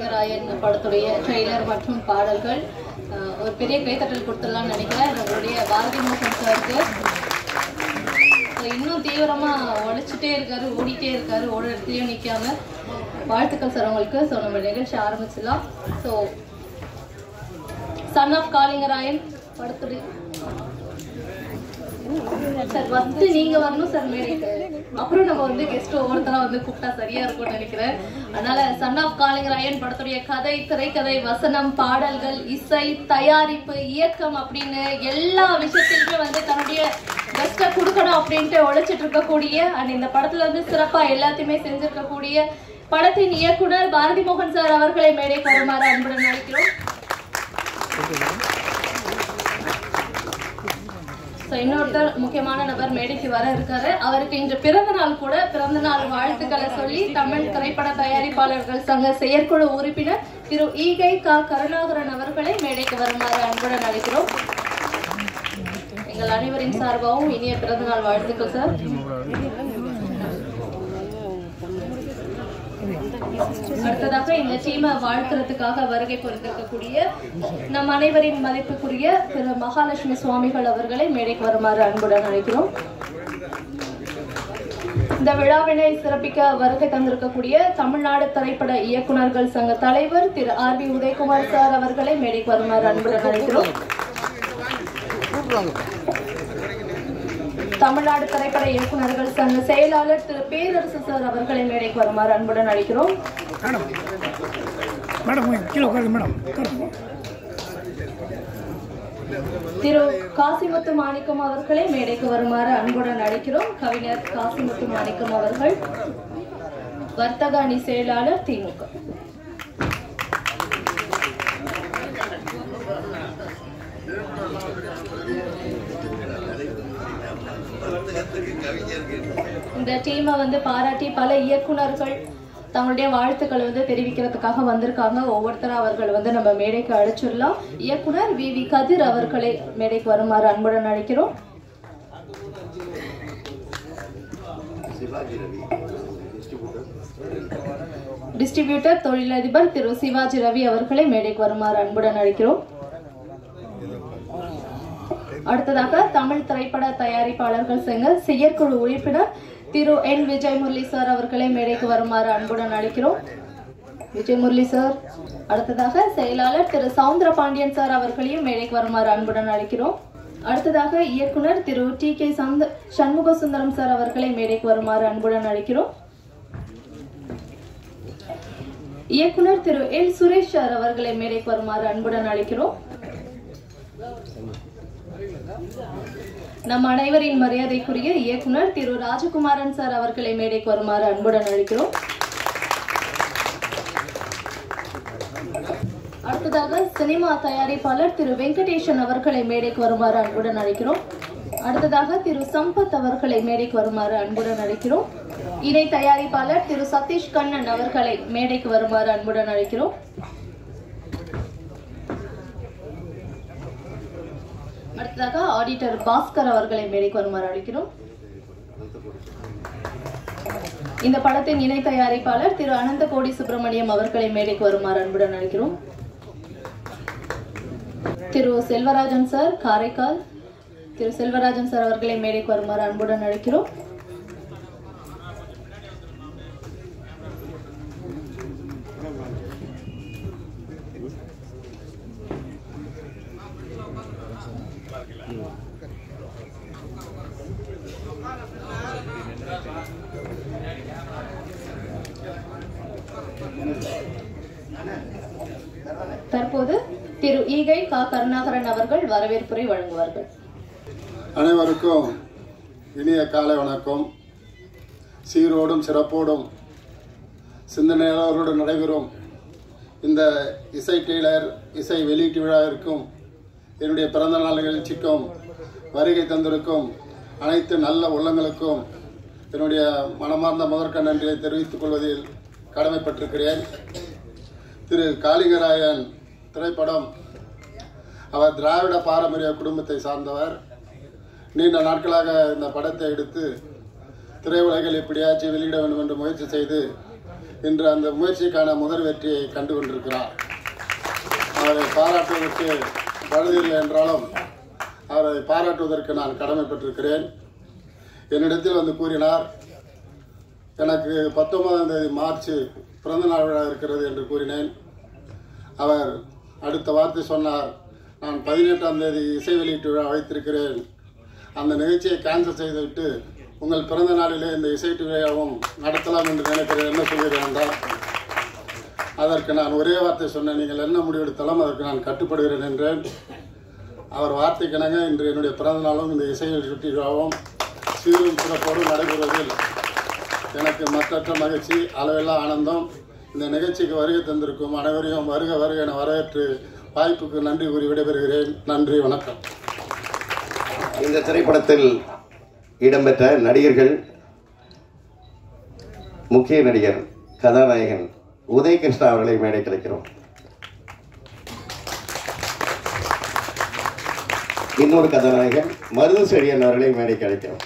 காளிங்கராயன் படத்துடைய ட்ரெய்லர் மற்றும் பாடல்கள் ஒரு பெரிய கைத்தட்டல் கொடுத்துடலாம்னு நினைக்கிறேன். நம்மளுடைய பாரதி மோகன் சாருக்கு இன்னும் தீவிரமா உழைச்சிட்டே இருக்காரு ஓடிட்டே இருக்காரு ஓட இடத்துலயும் நிக்காம. வாழ்த்துக்கள் சார் உங்களுக்கு ஸோ நம்ம நிகழ்ச்சி ஆரம்பிச்சிடலாம். ஸோ சன் ஆஃப் காளிங்கராயன் படத்துடைய சார் வந்து நீங்க வரணும் சார் மேடைக்கு. அப்புறம் நம்ம வந்து கெஸ்ட் ஒவ்வொருத்தரா வந்து கூப்பிட்டா சரியா இருக்கும்னு நினைக்கிறேன். அதனால சன் ஆஃப் காளிங்கராயன் படத்துடைய கதை திரைக்கதை வசனம் பாடல்கள் இசை தயாரிப்பு இயக்கம் அப்படின்னு எல்லா விஷயத்திலுமே வந்து தன்னுடைய பெஸ்ட்டை கொடுக்கணும் அப்படின்ட்டு உழைச்சிட்டு இருக்கக்கூடிய அண்ட் இந்த படத்துல வந்து சிறப்பா எல்லாத்தையுமே செஞ்சிருக்கக்கூடிய படத்தின் இயக்குனர் பாரதி மோகன் சார் அவர்களை மேடை வருமாறு அன்புடன் அழைக்கிறோம். ஸோ இன்னொருத்தர் முக்கியமான நபர் மேடைக்கு வர இருக்காரு. அவருக்கு இன்று பிறந்த நாள் கூட பிறந்த நாள் வாழ்த்துக்களை சொல்லி தமிழ் திரைப்பட தயாரிப்பாளர்கள் சங்க செயற்குழு உறுப்பினர் திரு ஈகை கா கருணாகரன் அவர்களை மேடைக்கு வருமாறு அன்புடன் அழைக்கிறோம். எங்கள் அனைவரின் சார்பாகவும் இனிய பிறந்த நாள் வாழ்த்துக்கள் சார். அடுத்ததாக இந்த டீமை வாழ்த்துறதுக்காக வருகை பொறுத்திருக்கக்கூடிய நம் அனைவரின் மதிப்புக்குரிய திரு மகாலட்சுமி சுவாமிகள் அவர்களை மேடைக்கு வருமாறு அன்புடன் அழைக்கிறோம். இந்த விழாவினை சிறப்பிக்க வருகை தந்திருக்கக்கூடிய தமிழ்நாடு திரைப்பட இயக்குனர்கள் சங்க தலைவர் திரு ஆர் பி உதயகுமார் சார் அவர்களை மேடைக்கு வருமாறு அன்புடன் அழைக்கிறோம். தமிழ்நாடு திரைப்பட இயக்குனர்கள் சங்க செயலாளர் திரு பேரரசு சார் அவர்களை மேடைக்கு வருமாறு அன்புடன் அழைக்கிறோம். திரு காசிமுத்து மாணிக்கம் அவர்களை மேடைக்கு வருமாறு அன்புடன் அழைக்கிறோம். கவிஞர் காசிமுத்து மாணிக்கம் அவர்கள் வர்த்தக அணி செயலாளர் திமுக. இந்த டீமை வந்து பாராட்டி பல இயக்குனர்கள் தங்களுடைய வாழ்த்துக்களை வந்து தெரிவிக்கிறதுக்காக வந்திருக்காங்க. ஒவ்வொருத்தரா அவர்கள் வந்து நம்ம மேடைக்கு அழைச்சிடலாம். இயக்குனர் வி. வி. கதிர் அவர்களை மேடைக்கு வருமாறு அன்புடன் அழைக்கிறோம். டிஸ்ட்ரிபியூட்டர் தொழிலதிபர் திரு சிவாஜி ரவி அவர்களை மேடைக்கு வருமாறு அன்புடன் அழைக்கிறோம். அடுத்ததாக தமிழ் திரைப்பட தயாரிப்பாளர்கள் சங்க செயற்குழு உறுப்பினர் திரு என். விஜய் முரளி சார் அவர்களை மேடைக்கு வருமாறு அன்புடன் அழைக்கிறோம். விஜய் முரளி சார் அடுத்ததாக செயலாளர் திரு சவுந்தர பாண்டியன் சார் அவர்களையும் மேடைக்கு வருமாறு அன்புடன் அழைக்கிறோம். அடுத்ததாக இயக்குனர் திரு டி. கே. சந்த சண்முக சுந்தரம் சார் அவர்களை மேடைக்கு வருமாறு அன்புடன் அழைக்கிறோம். இயக்குனர் திரு எல் சுரேஷ் சார் அவர்களை மேடைக்கு வருமாறு அன்புடன் அழைக்கிறோம். நம் அனைவரின் மரியாதைக்குரிய இயக்குனர் திரு ராஜகுமாரன் சார் அவர்களை மேடைக்கு வருமாறு அன்புடன் அழைக்கிறோம். அடுத்ததாக சினிமா தயாரிப்பாளர் திரு வெங்கடேஷன் அவர்களை மேடைக்கு வருமாறு அன்புடன் அழைக்கிறோம். அடுத்ததாக திரு சம்பத் அவர்களை மேடைக்கு வருமாறு அன்புடன் அழைக்கிறோம். இணை தயாரிப்பாளர் திரு சதீஷ் கண்ணன் அவர்களை மேடைக்கு வருமாறு அன்புடன் அழைக்கிறோம். அடுத்ததாக ஆடிட்டர் பாஸ்கர் அவர்களை மேடைக்கு வருமாறு அழைக்கிறோம். இந்த படத்தின் இணை தயாரிப்பாளர் திரு அனந்த கோடி சுப்பிரமணியம் அவர்களை மேடைக்கு வருமாறு அன்புடன் அழைக்கிறோம். திரு செல்வராஜன் சார் காரைக்கால். திரு செல்வராஜன் சார் அவர்களை மேடைக்கு வருமாறு அன்புடன் அழைக்கிறோம் தற்போது திரு ஈகை கா கருணாகரன் அவர்கள் வரவேற்புரை வழங்குவார்கள். அனைவருக்கும் இனிய காலை வணக்கம். சீரோடும் சிறப்போடும் சிந்தனையாளரோடு நடைபெறும் இந்த இசை டெய்லர் இசை வெளியீட்டு விழாவிற்கும் என்னுடைய பிறந்த நாள் நிகழ்ச்சிக்கும் வருகை தந்திருக்கும் அனைத்து நல்ல உள்ளங்களுக்கும் என்னுடைய மனமார்ந்த முதற்க நன்றியை தெரிவித்துக் கொள்வதில் கடமைப்பட்டிருக்கிறேன். திரு காளிங்கராயன் திரைப்படம் அவர் திராவிட பாரம்பரிய குடும்பத்தை சார்ந்தவர். நீண்ட நாட்களாக இந்த படத்தை எடுத்து திரையுலகில் எப்படியாச்சும் வெளியிட வேண்டும் என்று முயற்சி செய்து இன்று அந்த முயற்சிக்கான முதல் வெற்றியை கண்டு கொண்டிருக்கிறார் அவரை பாராட்டுவதற்கு பழுதில்லை என்றாலும் அவரை பாராட்டுவதற்கு நான் கடமைப்பட்டிருக்கிறேன். என்னிடத்தில் வந்து கூறினார் எனக்கு பத்தொன்பதாம் தேதி மார்ச் பிறந்த நாள் விழா இருக்கிறது என்று கூறினேன். அவர் அடுத்த வார்த்தை சொன்னார் நான் பதினெட்டாம் தேதி இசை வெளியீட்டு விழா வைத்திருக்கிறேன் அந்த நிகழ்ச்சியை கேன்சல் செய்துவிட்டு உங்கள் பிறந்த நாளிலே இந்த இசைட்டு விழாவும் நடத்தலாம் என்று நினைக்கிறேன். என்ன சொல்கிறேன் என்றால் அதற்கு நான் ஒரே வார்த்தை சொன்னேன். நீங்கள் என்ன முடிவெடுத்தாலும் அதற்கு நான் கட்டுப்படுகிறேன் என்றேன். அவர் வார்த்தைக்கிணங்க இன்று என்னுடைய பிறந்த நாளும் இந்த இசையில் சுற்றி விழாவும் சீரும் சிறப்போடும் நடைபெறுவதில் எனக்கு மற்றற்ற மகிழ்ச்சி அளவில்லா ஆனந்தம். இந்த நிகழ்ச்சிக்கு வருகை தந்திருக்கும் அனைவரையும் வருக வருக என வரவேற்று வாய்ப்புக்கு நன்றி கூறி விடைபெறுகிறேன். நன்றி வணக்கம். இந்த திரைப்படத்தில் இடம்பெற்ற நடிகர்கள் முக்கிய நடிகர் கதாநாயகன் உதயகிருஷ்ணா அவர்களை மேடை கிடைக்கிறோம் இன்னொரு கதாநாயகன் மருது செடியன் அவர்களை மேடை கிடைக்கிறோம்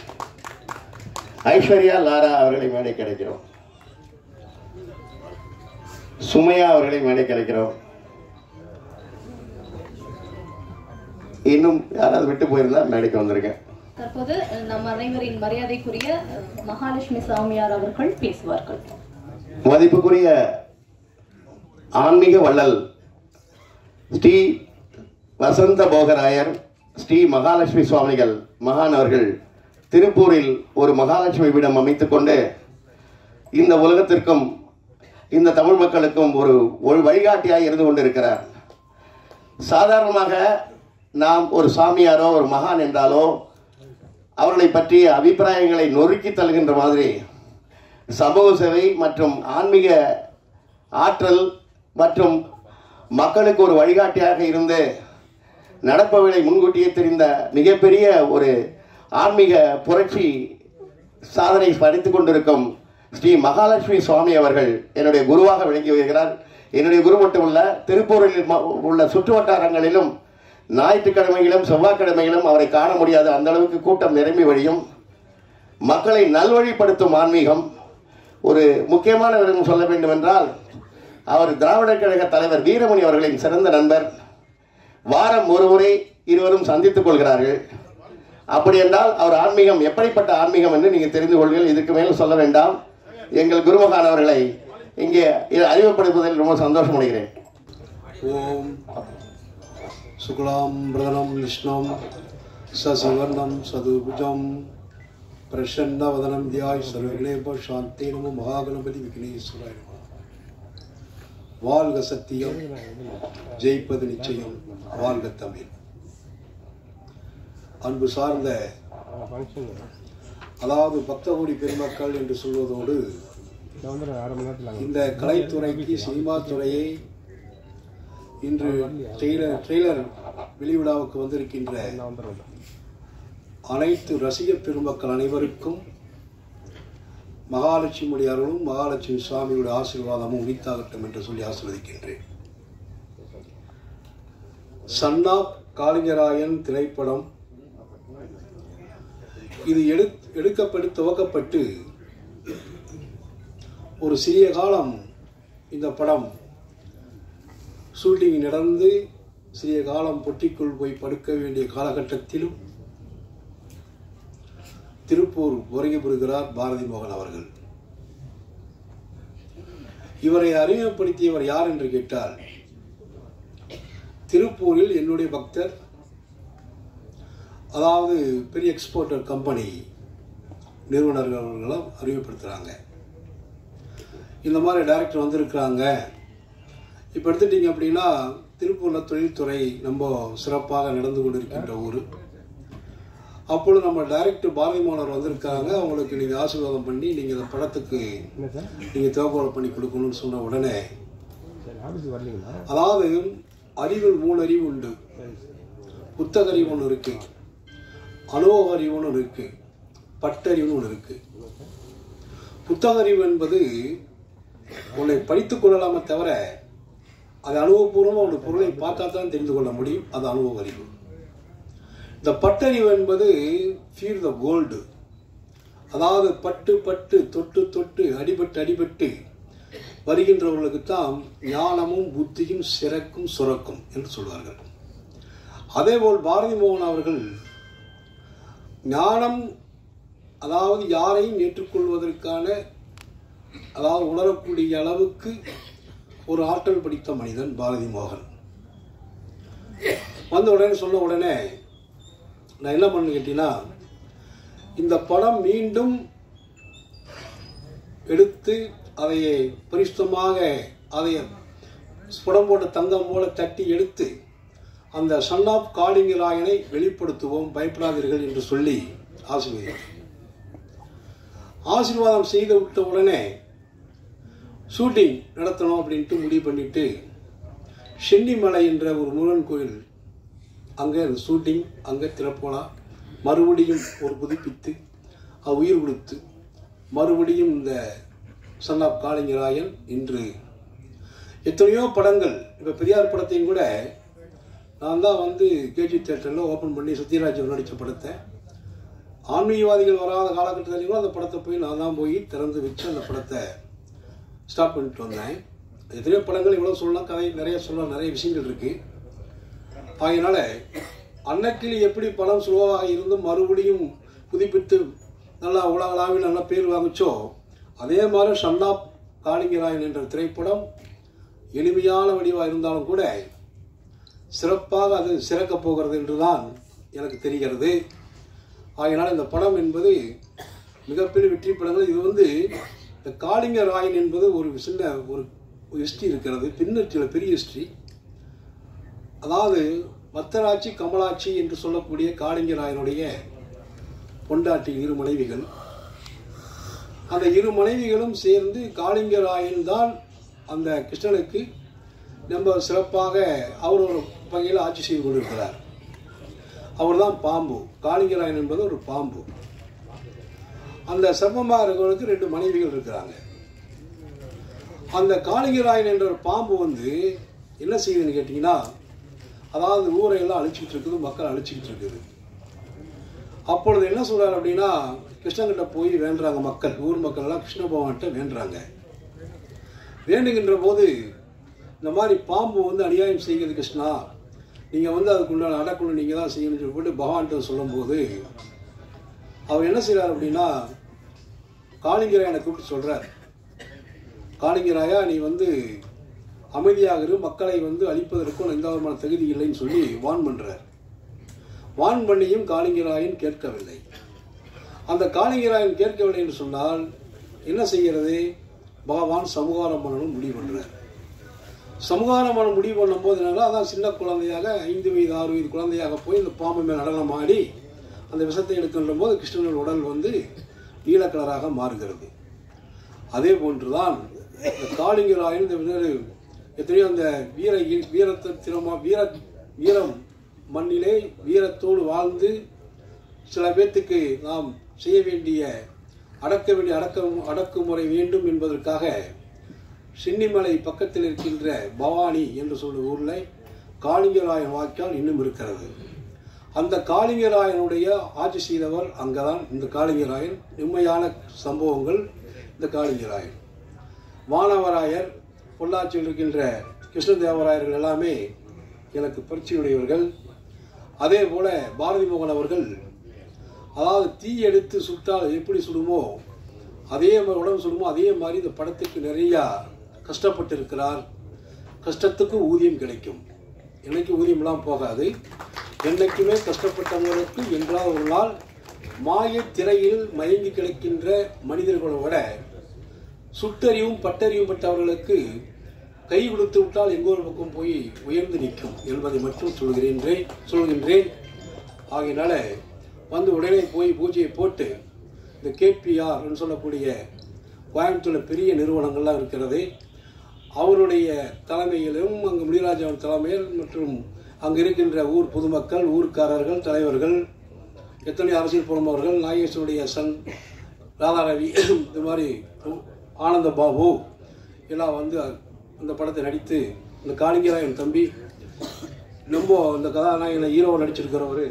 ஐஸ்வர்யா லாரா அவர்களை மேடை கிடைக்கிறோம் சுமையா அவர்களை மேடை கிடைக்கிறோம் இன்னும் யாராவது விட்டு போயிருந்தா மேடைக்கு வந்திருக்கேன். தற்போது நம் அனைவரின் மரியாதைக்குரிய மகாலட்சுமி சாமியார் அவர்கள் பேசுவார்கள். மதிப்புக்குரிய ஆன்மீக வள்ளல் ஸ்ரீ வசந்த போகராயர் ஸ்ரீ மகாலட்சுமி சுவாமிகள் மகான் அவர்கள் திருப்பூரில் ஒரு மகாலட்சுமி பீடம் அமைத்துக் கொண்டு இந்த உலகத்திற்கும் இந்த தமிழ் மக்களுக்கும் ஒரு ஒரு வழிகாட்டியாக இருந்து கொண்டிருக்கிறார். சாதாரணமாக நாம் ஒரு சாமியாரோ ஒரு மகான் என்றாலோ அவர்களை பற்றிய அபிப்பிராயங்களை நொறுக்கி தருகின்ற மாதிரி சமூக சேவை மற்றும் ஆன்மீக ஆற்றல் மற்றும் மக்களுக்கு ஒரு வழிகாட்டியாக இருந்து நடப்பவர்களை முன்கூட்டியே தெரிந்த மிகப்பெரிய ஒரு ஆன்மீக புரட்சி சாதனை படைத்துக் கொண்டிருக்கும் ஸ்ரீ மகாலட்சுமி சுவாமி அவர்கள் என்னுடைய குருவாக விளங்கி வருகிறார். என்னுடைய குரு மட்டுமல்ல திருப்பூரில் உள்ள சுற்று வட்டாரங்களிலும் ஞாயிற்றுக்கிழமைகளும் செவ்வாய்க்கிழமைகளும் அவரை காண முடியாத. அந்த அளவுக்கு கூட்டம் நிரம்பி வழியும். மக்களை நல்வழிப்படுத்தும் ஆன்மீகம். ஒரு முக்கியமான விதம் சொல்ல வேண்டும் என்றால் அவர் திராவிடர் கழக தலைவர் வீரமணி அவர்களின் சிறந்த நண்பர். வாரம் ஒரு முறை இருவரும் சந்தித்துக் கொள்கிறார்கள். அப்படி என்றால் அவர் ஆன்மீகம் எப்படிப்பட்ட ஆன்மீகம் என்று நீங்கள் தெரிந்து கொள்வீர்கள். இதுக்கு மேலும் சொல்ல வேண்டாம். எங்கள் குருமகான் அவர்களை இங்கே இதை அறிமுகப்படுத்துவதில் ரொம்ப சந்தோஷம் அடைகிறேன். ஓம். शुक्लां वरदनं विष्णुं सशिवर्णं सदुभुजं प्रसन्नवदनं ध्याय सर्वगणेभ शान्ते नमो महागणपति विघ्नेश्वराय नमः வாழ்க சத்தியம் ஜெயிப்பது நிச்சயம் வாழ்க தமிழ் அன்பு சார்ந்த அதாவது பக்தகோடி பெருமக்கள் என்று சொல்வதோடு இந்த கலைத்துறைக்கு சினிமா துறையை இன்று ட்ரெய்லர் ட்ரெய்லர் வெளிவிழாவுக்கு வந்திருக்கின்ற அனைத்து ரசிக பெருமக்கள் அனைவருக்கும் மகாலட்சுமி அருளும் மகாலட்சுமி சுவாமியுடைய ஆசீர்வாதமும் உரித்தாகட்டும் என்று சொல்லி ஆசீர்வதிக்கின்றேன். சன்னா காளிங்கராயன் திரைப்படம் இது எடு எடுக்கப்பட்டு துவக்கப்பட்டு ஒரு சிறிய காலம் இந்த படம் ஷூட்டிங் நடந்து சிறிய காலம் பொட்டிக்குள் போய் படுக்க வேண்டிய காலகட்டத்திலும் திருப்பூர் உறங்கி புரிகிறார் பாரதி மோகன் அவர்கள். இவரை அறிமுகப்படுத்தியவர் யார் என்று கேட்டால் திருப்பூரில் என்னுடைய பக்தர் அதாவது பெரிய எக்ஸ்போர்ட்டர் கம்பெனி நிறுவனர்களும் அறிமுகப்படுத்துகிறாங்க இந்த மாதிரி டைரக்டர் வந்திருக்கிறாங்க. இப்போ எடுத்துட்டீங்க அப்படின்னா திருப்பூரில் தொழில்துறை ரொம்ப சிறப்பாக நடந்து கொண்டிருக்கின்ற ஊர். அப்பொழுது நம்ம டைரக்டர் பாரதி மாணவர் வந்திருக்காங்க. அவங்களுக்கு நீங்கள் ஆசீர்வாதம் பண்ணி நீங்கள் இந்த படத்துக்கு நீங்கள் தேவைப்பாடு பண்ணி கொடுக்கணும்னு சொன்ன உடனே அதாவது அறிவில் மூணு அறிவு உண்டு. புத்தக அறிவு ஒன்று இருக்கு. அனுபவ அறிவுன்னு ஒன்று இருக்கு. பட்டறிவுன்னு ஒன்று இருக்கு. புத்தக அறிவு என்பது உன்னை படித்துக் கொள்ளலாமே தவிர அது அனுபவபூர்வமாக ஒரு பொருளை பார்த்தா தான் தெரிந்து கொள்ள முடியும். அது அனுபவ அறிவு இந்த பட்டறிவு என்பது ஃபீல் த கோல்டு அதாவது பட்டு பட்டு தொட்டு தொட்டு அடிபட்டு அடிபட்டு வருகின்றவர்களுக்கு தான் ஞானமும் புத்தியும் சிறக்கும் சுரக்கும் என்று சொல்வார்கள். அதேபோல் பாரதி மோகன் அவர்கள் ஞானம் அதாவது யாரையும் ஏற்றுக்கொள்வதற்கான அதாவது உணரக்கூடிய அளவுக்கு ஒரு ஆற்றல் படித்த மனிதன் பாரதி மோகன். வந்த உடனே சொன்ன உடனே நான் என்ன பண்ணு கேட்டீங்கன்னா இந்த படம் மீண்டும் எடுத்து அதை பரிசுத்தமாக அதை புடம் போட்ட தங்கம் போல தட்டி எடுத்து அந்த சன் ஆஃப் காளிங்கராயனை வெளிப்படுத்துவோம் பயப்படாதீர்கள் என்று சொல்லி ஆசீர்வாதம் ஆசீர்வாதம் செய்து விட்ட உடனே ஷூட்டிங் நடத்தணும் அப்படின்ட்டு முடிவு பண்ணிவிட்டு சென்னிமலை என்ற ஒரு முருகன் கோயில் அங்கே அந்த ஷூட்டிங் அங்கே திறப்போலாம் மறுபடியும் ஒரு புதுப்பித்து உயிர் கொடுத்து மறுபடியும் இந்த சன் ஆஃப் காளிங்கராயன் இன்று எத்தனையோ படங்கள் இப்போ பெரியார் படத்தையும் கூட நான் தான் வந்து கேஜி தேட்டரில் ஓப்பன் பண்ணி சத்யராஜ் நடித்த படத்தை ஆன்மீகவாதிகள் வராத காலகட்டத்திலையும் அந்த படத்தை போய் நான் தான் போய் திறந்து வச்சு அந்த படத்தை ஸ்டார்ட் பண்ணிட்டு வந்தேன். எத்தனையோ படங்கள் இவ்வளோ சொல்லலாம் கதை நிறைய சொல்லலாம் நிறைய விஷயங்கள் இருக்குது ஆகையினால அன்னக்கிளி எப்படி படம் சுலோவாக இருந்தும் மறுபடியும் புதுப்பித்து நல்லா உலகளாவில் நல்லா பேர் வாங்கிச்சோ அதே மாதிரி சன்னா காளிங்கராயன் என்ற திரைப்படம் எளிமையான வடிவாக இருந்தாலும் கூட சிறப்பாக அது சிறக்கப் போகிறது என்றுதான் எனக்கு தெரிகிறது. ஆகையினால் இந்த படம் என்பது மிகப்பெரிய வெற்றி படங்கள். இது வந்து இந்த காளிங்க ராயன் என்பது ஒரு சின்ன ஒரு ஹிஸ்ட்ரி இருக்கிறது. பின்னற்றில் பெரிய ஹிஸ்ட்ரி அதாவது மத்தராட்சி கமலாட்சி என்று சொல்லக்கூடிய காளிங்கராயனுடைய பொண்டாட்டி இரு மனைவிகள். அந்த இரு மனைவிகளும் சேர்ந்து காளிங்க ராயன் தான் அந்த கிருஷ்ணனுக்கு ரொம்ப சிறப்பாக அவர் ஒரு வகையில் ஆட்சி செய்து கொண்டிருக்கிறார். அவர் தான் பாம்பு காளிங்கராயன் என்பது ஒரு பாம்பு. அந்த சர்மமாக ரெண்டு மனைவிகள் இருக்கிறாங்க. அந்த காளிங்கராயன் என்ற ஒரு பாம்பு வந்து என்ன செய்யுதுன்னு கேட்டிங்கன்னா அதாவது ஊரை எல்லாம் அழிச்சிக்கிட்டு இருக்குது மக்கள் அழிச்சிக்கிட்டு இருக்குது. அப்பொழுது என்ன சொல்கிறார் அப்படின்னா கிருஷ்ணங்கிட்ட போய் வேண்டுறாங்க மக்கள் ஊர் மக்கள்லாம் கிருஷ்ண பகவான்கிட்ட வேண்டுறாங்க. வேண்டுகின்ற போது இந்த மாதிரி பாம்பு வந்து அநியாயம் செய்கிறது கிருஷ்ணா நீங்கள் வந்து அதுக்குண்டான அடக்குள்ள நீங்கள் தான் செய்யணும்னு சொல்லிட்டு பகவான்கிட்ட சொல்லும்போது அவர் என்ன செய்கிறார் அப்படின்னா காளிங்கராயனை கூப்பிட்டு சொல்கிறார் காளிங்கராயா நீ வந்து அமைதியாக மக்களை வந்து அழிப்பதற்கும் எந்த விதமான தகுதி இல்லைன்னு சொல்லி வான் பண்ணுறார் வான் பண்ணியும் காளிங்கராயன் கேட்கவில்லை. அந்த காளிங்கராயன் கேட்கவில்லை என்று சொன்னால் என்ன செய்கிறது? பகவான் சமூகாரம் பண்ணணும் முடிவு பண்ணுறார் சமூகாரம் பண்ண முடிவு பண்ணும்போது என்னன்னா அதான் சின்ன குழந்தையாக ஐந்து வயது ஆறு வயது குழந்தையாக போய் இந்த பாம்பு மேல் நடனம் ஆடி அந்த விஷத்தை எடுக்கின்ற போது கிருஷ்ணனின் உடல் வந்து நீல கலராக மாறுகிறது. அதே போன்றுதான் இந்த காளிங்கராயன் இந்த எத்தனையோ அந்த வீர வீரத்தை திறமா வீர வீரம் மண்ணிலே வீரத்தோடு வாழ்ந்து சில பேர்த்துக்கு நாம் செய்ய வேண்டிய அடக்க வேண்டிய அடக்க அடக்குமுறை வேண்டும் என்பதற்காக சென்னிமலை பக்கத்தில் இருக்கின்ற பவானி என்று சொல்லும் ஊரில் காளிங்கராயன் வாய்க்கால் இன்னும் இருக்கிறது. அந்த காளிங்கராயனுடைய ஆட்சி செய்தவர் அங்கதான். இந்த காளிங்கராயன். உண்மையான சம்பவங்கள் இந்த காளிங்கராயன். வானவராயர் பொள்ளாச்சியில் இருக்கின்ற கிருஷ்ணதேவராயர்கள் எல்லாமே எனக்கு பரிச்சையுடையவர்கள். அதே போல பாரதி மோகன் அவர்கள் அதாவது தீ எடுத்து சுட்டால் எப்படி சுடுமோ அதே மாதிரி உடம்பு சுடுமோ அதே மாதிரி இந்த படத்துக்கு நிறையா கஷ்டப்பட்டு இருக்கிறார் கஷ்டத்துக்கு ஊதியம் கிடைக்கும். எனக்கு ஊதியம்லாம் போகாது. என்றைக்குமே கஷ்டப்பட்டவங்களுக்கு என்றால் ஒரு நாள் மாய திரையில் மயங்கி கிடக்கின்ற மனிதர்களை விட சுட்டறிவும் பட்டறிவும் பெற்றவர்களுக்கு கை கொடுத்து விட்டால் எங்கோ ஒரு பக்கம் போய் உயர்ந்து நிற்கும் என்பதை மட்டும் சொல்கிறேன் சொல்கின்றேன். ஆகையினால வந்து உடனே போய் பூஜையை போட்டு இந்த கேபிஆர் சொல்லக்கூடிய கோயம்புத்தூரில் பெரிய நிறுவனங்கள்லாம் இருக்கிறது. அவருடைய தலைமையிலும் அங்கே முனிராஜாவின் தலைமையில் மற்றும் அங்கு இருக்கின்ற ஊர் பொதுமக்கள் ஊர்க்காரர்கள் தலைவர்கள் எத்தனை அரசியல் புலம்பவர்கள் நாகேஸ்வருடைய சன் ராதாரவி இந்த மாதிரி ஆனந்த பாபு எல்லாம் வந்து அந்த படத்தை நடித்து இந்த காளிங்கராயன் தம்பி ரொம்ப இந்த கதாநாயகனை ஹீரோவை நடிச்சிருக்கிறவர்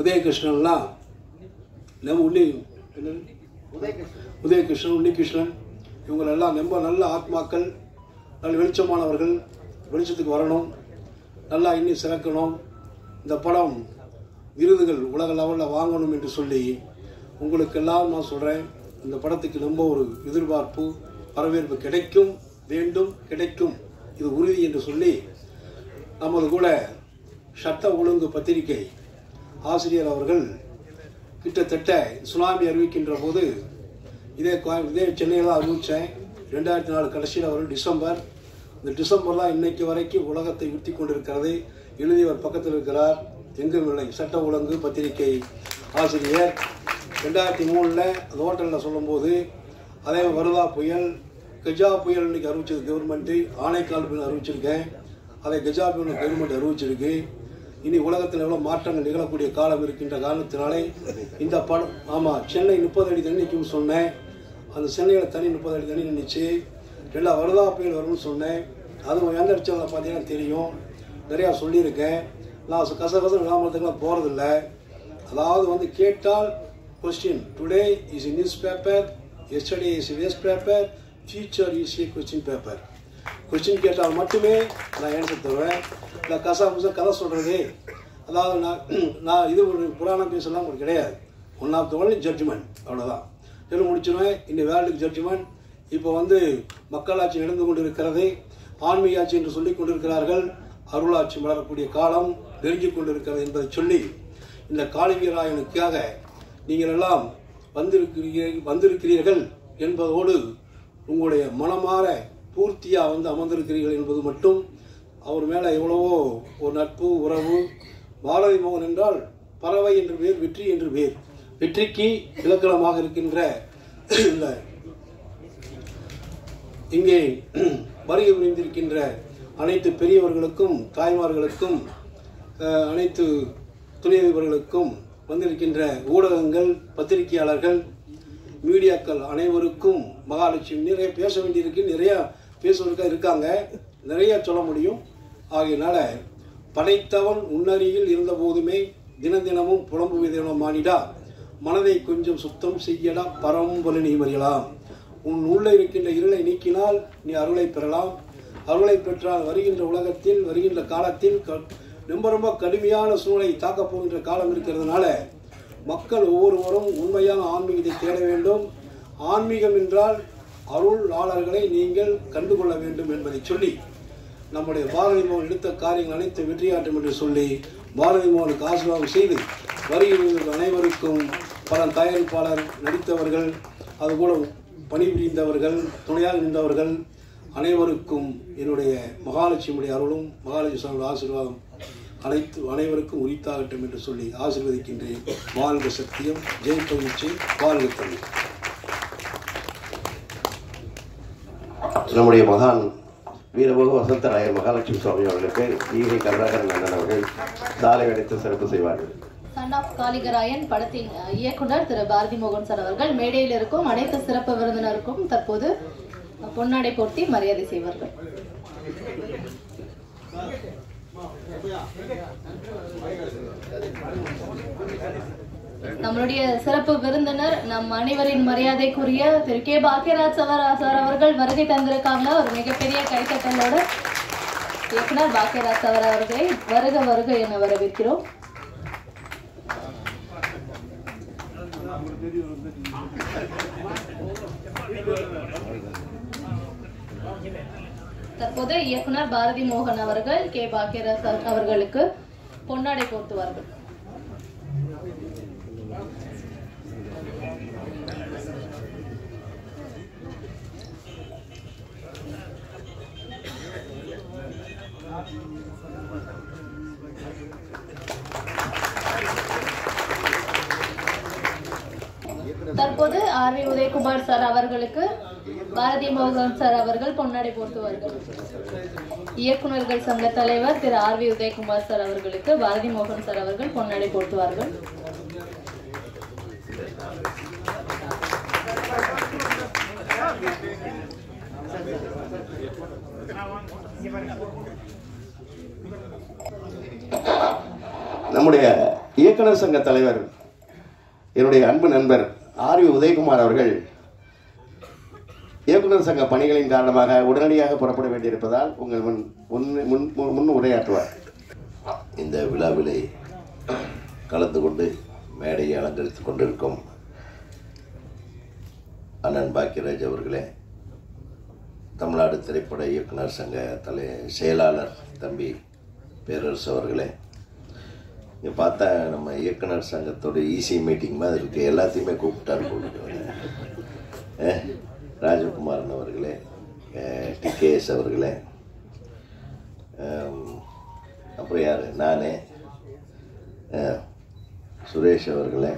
உதயகிருஷ்ணன்லாம். நம்ம உள்ளி என்ன உதயகிருஷ்ணன் உன்னிகிருஷ்ணன் இவங்களெல்லாம் ரொம்ப நல்ல ஆத்மாக்கள் நல்ல வெளிச்சமானவர்கள் வெளிச்சத்துக்கு வரணும். நல்லா இன்னும் சிறக்கணும். இந்த படம் விருதுகள் உலக லெவலில் வாங்கணும் என்று சொல்லி உங்களுக்கெல்லாம் நான் சொல்கிறேன் இந்த படத்துக்கு ரொம்ப ஒரு எதிர்பார்ப்பு வரவேற்பு கிடைக்கும் வேண்டும் கிடைக்கும். இது உறுதி என்று சொல்லி நமது கூட சட்ட ஒழுங்கு பத்திரிகை ஆசிரியர் அவர்கள் கிட்டத்தட்ட சுனாமி அறிவிக்கின்ற போது இதே இதே சென்னையில் தான் அறிவித்தேன் ரெண்டாயிரத்தி நாலு கடைசியில் வரும் டிசம்பர். இந்த டிசம்பர்லாம் இன்னைக்கு வரைக்கும் உலகத்தை உத்தி கொண்டிருக்கிறது எழுதியவர் பக்கத்தில் இருக்கிறார். எங்கும் இல்லை. சட்ட ஒழுங்கு பத்திரிகை ஆசிரியர். ரெண்டாயிரத்தி மூணில் அந்த ஹோட்டலில் சொல்லும்போது அதே வருதா புயல் கஜா புயல் இன்னைக்கு அறிவிச்சது கவர்மெண்ட்டு ஆணைக்கால் புயல் அறிவிச்சிருக்கேன். அதை கஜா புயல் கவர்மெண்ட் அறிவிச்சிருக்கு. இனி உலகத்தில் எவ்வளோ மாற்றங்கள் நிகழக்கூடிய காலம் இருக்கின்ற காரணத்தினாலே இந்த படம் ஆமாம் சென்னை முப்பது அடி தண்ணி நிற்கும்னு சொன்னேன். அந்த சென்னையில் தண்ணி முப்பது அடி தண்ணி நின்றுச்சு எல்லா வருதா புயல் வரும்னு சொன்னேன். அதுவும் எந்த அடிச்சவங்களை பார்த்தீங்கன்னா தெரியும். நிறையா சொல்லியிருக்கேன். நான் கச கச விளாமத்துக்குலாம் போகிறதில்ல அதாவது வந்து கேட்டால் question today is newspaper yesterday is waste paper future is a question paper question கேட்டால் மட்டுமே நான் ஆன்சர் தருவேன். இல்லை கசா புசா கதை சொல்கிறது அதாவது நான் நான் இது ஒரு புராணம் பேசலாம் உங்களுக்கு கிடையாது. One of the only judgement அவ்வளோதான் சொல்லி முடிச்சிடுவேன் இந்த வேர்ல்டுக்கு ஜட்ஜ்மெண்ட் இப்போ வந்து மக்களாட்சி நடந்து கொண்டு இருக்கிறது ஆன்மீக ஆட்சி என்று சொல்லிக் கொண்டிருக்கிறார்கள். அருளாட்சி மலரக்கூடிய காலம் நெருங்கிக் கொண்டிருக்கிறது என்பதை சொல்லி இந்த காளிவீராயனுக்காக நீங்கள் எல்லாம் வந்திருக்கிறீர்கள் வந்திருக்கிறீர்கள் என்பதோடு உங்களுடைய மனமாற பூர்த்தியாக வந்து அமர்ந்திருக்கிறீர்கள் என்பது மட்டும் அவர் மேலே எவ்வளவோ ஒரு நட்பு உறவு பாரதி மோகன் என்றால் பறவை என்று பேர் வெற்றி என்று பேர். வெற்றிக்கு இலக்கணமாக இருக்கின்ற இந்த இங்கே வருகை புரிந்திருக்கின்ற அனைத்து பெரியவர்களுக்கும் தாய்மார்களுக்கும் அனைத்து துணைவர்களுக்கும் வந்திருக்கின்ற ஊடகங்கள் பத்திரிகையாளர்கள் மீடியாக்கள் அனைவருக்கும் மகாலட்சுமி நிறைய பேச வேண்டியிருக்கு நிறைய பேசுவதற்காக இருக்காங்க. நிறைய சொல்ல முடியும். ஆகையினால படைத்தவன் உன்னறியில் இருந்த போதுமே தினம் தினமும் புலம்புவதென மானிடா. மனதை கொஞ்சம் சுத்தம் செய்யடா பரம்பொலி நீ உன் உள்ளே இருக்கின்ற இருளை நீக்கினால் நீ அருளை பெறலாம். அருளை பெற்றால் வருகின்ற உலகத்தில் வருகின்ற காலத்தில் ரொம்ப ரொம்ப கடுமையான சூழலை தாக்கப் போகின்ற காலம் இருக்கிறதுனால மக்கள் ஒவ்வொருவரும் உண்மையான ஆன்மீகத்தை தேட வேண்டும். ஆன்மீகம் என்றால் அருளாளர்களை நீங்கள் கண்டுகொள்ள வேண்டும் என்பதை சொல்லி நம்முடைய பாரதி மோகன் எடுத்த காரியங்கள் அனைத்து வெற்றியாற்றும் என்று சொல்லி பாரதி மோகனுக்கு ஆசீர்வாதம் செய்து வருகின்ற அனைவருக்கும் பல தயாரிப்பாளர் நடித்தவர்கள் அதுபோல பணிபுரிந்தவர்கள் துணையாக நின்றவர்கள் அனைவருக்கும் என்னுடைய மகாலட்சுமியுடைய அருளும் மகாலட்சுமி சுவாமியுடைய ஆசீர்வாதம் அனைத்து அனைவருக்கும் உரித்தாகட்டும் என்று சொல்லி ஆசீர்வதிக்கின்றேன். வாழ்க சத்தியம். ஜெய் பயிற்சி வாழ்க தமிழ். நம்முடைய மகான் வீரபோக வசந்தராயர் மகாலட்சுமி சுவாமி அவர்களுக்கு ஈகை கருணாகரன் அண்ணன் அவர்கள் சாலை அடைத்து சிறப்பு செய்வார்கள். சன் ஆஃப் காளிகராயன் படத்தின் இயக்குனர் திரு பாரதி மோகன் சார் அவர்கள் மேடையில் இருக்கும் அனைத்து சிறப்பு விருந்தினருக்கும் தற்போது பொன்னாடை போர்த்தி மரியாதை செய்வார்கள். நம்மளுடைய சிறப்பு விருந்தினர் நம் அனைவரின் மரியாதைக்குரிய திரு கே பாக்யராஜ் சார் சார் அவர்கள் வருகை தந்திருக்காங்க ஒரு மிகப்பெரிய கைத்தட்டலோட இயக்குனர் பாக்யராஜ் சார் அவர்களை வருக வருக என வரவேற்கிறோம். தற்போது இயக்குனர் பாரதி மோகன் அவர்கள் கே. பாக்கியராஜ் அவர்களுக்கு பொன்னாடை போர்த்துவார்கள். சார் அவர்களுக்கு பாரதி மோகன் சார் அவர்கள் பொன்னாடை போர்த்துவார்கள் இயக்குனர்கள் சங்க தலைவர் திரு ஆர் வி உதயகுமார் சார் அவர்களுக்கு பாரதி மோகன் சார் அவர்கள் பொன்னாடை போர்த்துவார்கள் நம்முடைய இயக்குனர் சங்க தலைவர் என்னுடைய அன்பு நண்பர் ஆர் வி உதயகுமார் அவர்கள் இயக்குனர் சங்க பணிகளின் காரணமாக உடனடியாக புறப்பட வேண்டியிருப்பதால் உங்கள் முன் முன் முன் முன் உரையாற்றுவார். இந்த விழாவிலே கலந்து கொண்டு மேடையை அலங்கரித்துக் கொண்டிருக்கும் அண்ணன் பாக்கியராஜ் அவர்களே தமிழ்நாடு திரைப்பட இயக்குனர் சங்க தலை செயலாளர் தம்பி பேரரசு அவர்களே இங்கே பார்த்தா நம்ம இயக்குனர் சங்கத்தோட ஈஸி மீட்டிங் மாதிரி இருக்குது எல்லாத்தையுமே கூப்பிட்டாரு போட்டுருக்காங்க ராஜகுமாரன் அவர்களே டிகேஎஸ் அவர்களே அப்புறம் யார்? நான் சுரேஷ் அவர்களே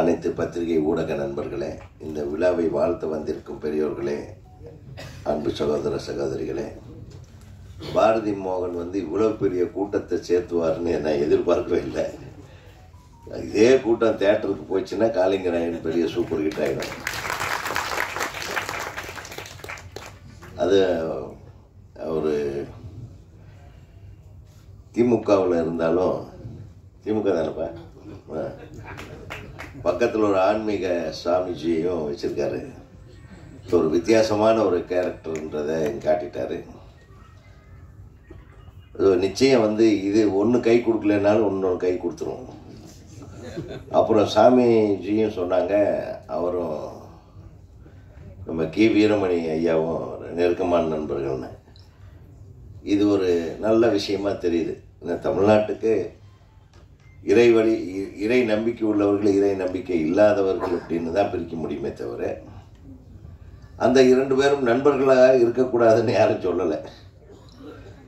அனைத்து பத்திரிகை ஊடக நண்பர்களே இந்த விழாவை வாழ்த்து வந்திருக்கும் பெரியோர்களே அன்பு சகோதர சகோதரிகளே பாரதி மோகன் வந்து இவ்வளோ பெரிய கூட்டத்தை சேர்த்துவார்னு நான் எதிர்பார்க்கவே இல்லை. இதே கூட்டம் தேட்டருக்கு போச்சுன்னா காளிங்கராயன் பெரிய சூப்பர் ஹிட் ஆகிடும் அது ஒரு திமுகவில் இருந்தாலும் திமுக தானேப்பா? பக்கத்தில் ஒரு ஆன்மீக சுவாமிஜியும் வச்சுருக்காரு. ஒரு வித்தியாசமான ஒரு கேரக்டர்ன்றதை காட்டிட்டாரு. அது நிச்சயம் வந்து இது ஒன்று கை கொடுக்கலனாலும் இன்னொன்று கை கொடுத்துருவோம் அப்புறம் சாமிஜியும் சொன்னாங்க அவரும் நம்ம கி. வீரமணி ஐயாவும் நெருக்கமான நண்பர்கள்னு. இது ஒரு நல்ல விஷயமா தெரியுது. இந்த தமிழ்நாட்டுக்கு இறை வழி இ- இறை நம்பிக்கை உள்ளவர்கள் இறை நம்பிக்கை இல்லாதவர்கள் அப்படின்னு தான் பிரிக்க முடியுமே தவிர அந்த இரண்டு பேரும் நண்பர்களாக இருக்கக்கூடாதுன்னு யாரும் சொல்லலை.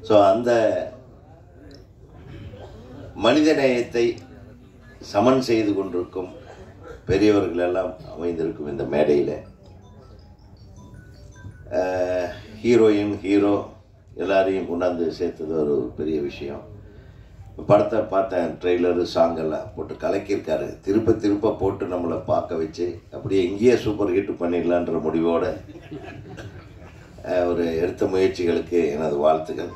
ஸோ அந்த மனிதநேயத்தை சமன் செய்து கொண்டிருக்கும் பெரியவர்கள் எல்லாம் அமைந்திருக்கும் இந்த மேடையில். ஹீரோயின் ஹீரோ எல்லாரையும் கொண்டாந்து சேர்த்தது ஒரு பெரிய விஷயம். படத்தை பார்த்தேன் ட்ரெய்லரு சாங்கெல்லாம் போட்டு கலக்கியிருக்காரு. திருப்ப திருப்ப போட்டு நம்மளை பார்க்க வச்சு அப்படியே இங்கேயே சூப்பர் ஹிட் பண்ணிடலான்ற முடிவோடு ஒரு எடுத்த முயற்சிகளுக்கு எனது வாழ்த்துக்கள்.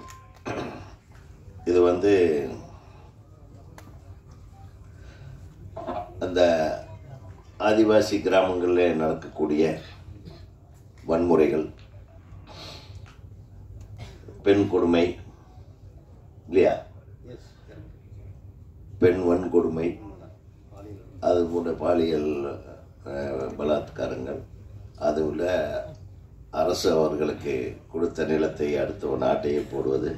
இது வந்து அந்த ஆதிவாசி கிராமங்களில் நடக்கக்கூடிய வன்முறைகள் பெண் கொடுமை இல்லையா? பெண் வன்கொடுமை அது போன்ற பாலியல் பலாத்காரங்கள் பலாத்காரங்கள் உள்ள அரசு அவர்களுக்கு கொடுத்த நிலத்தை அடுத்த ஒரு நாட்டையே போடுவது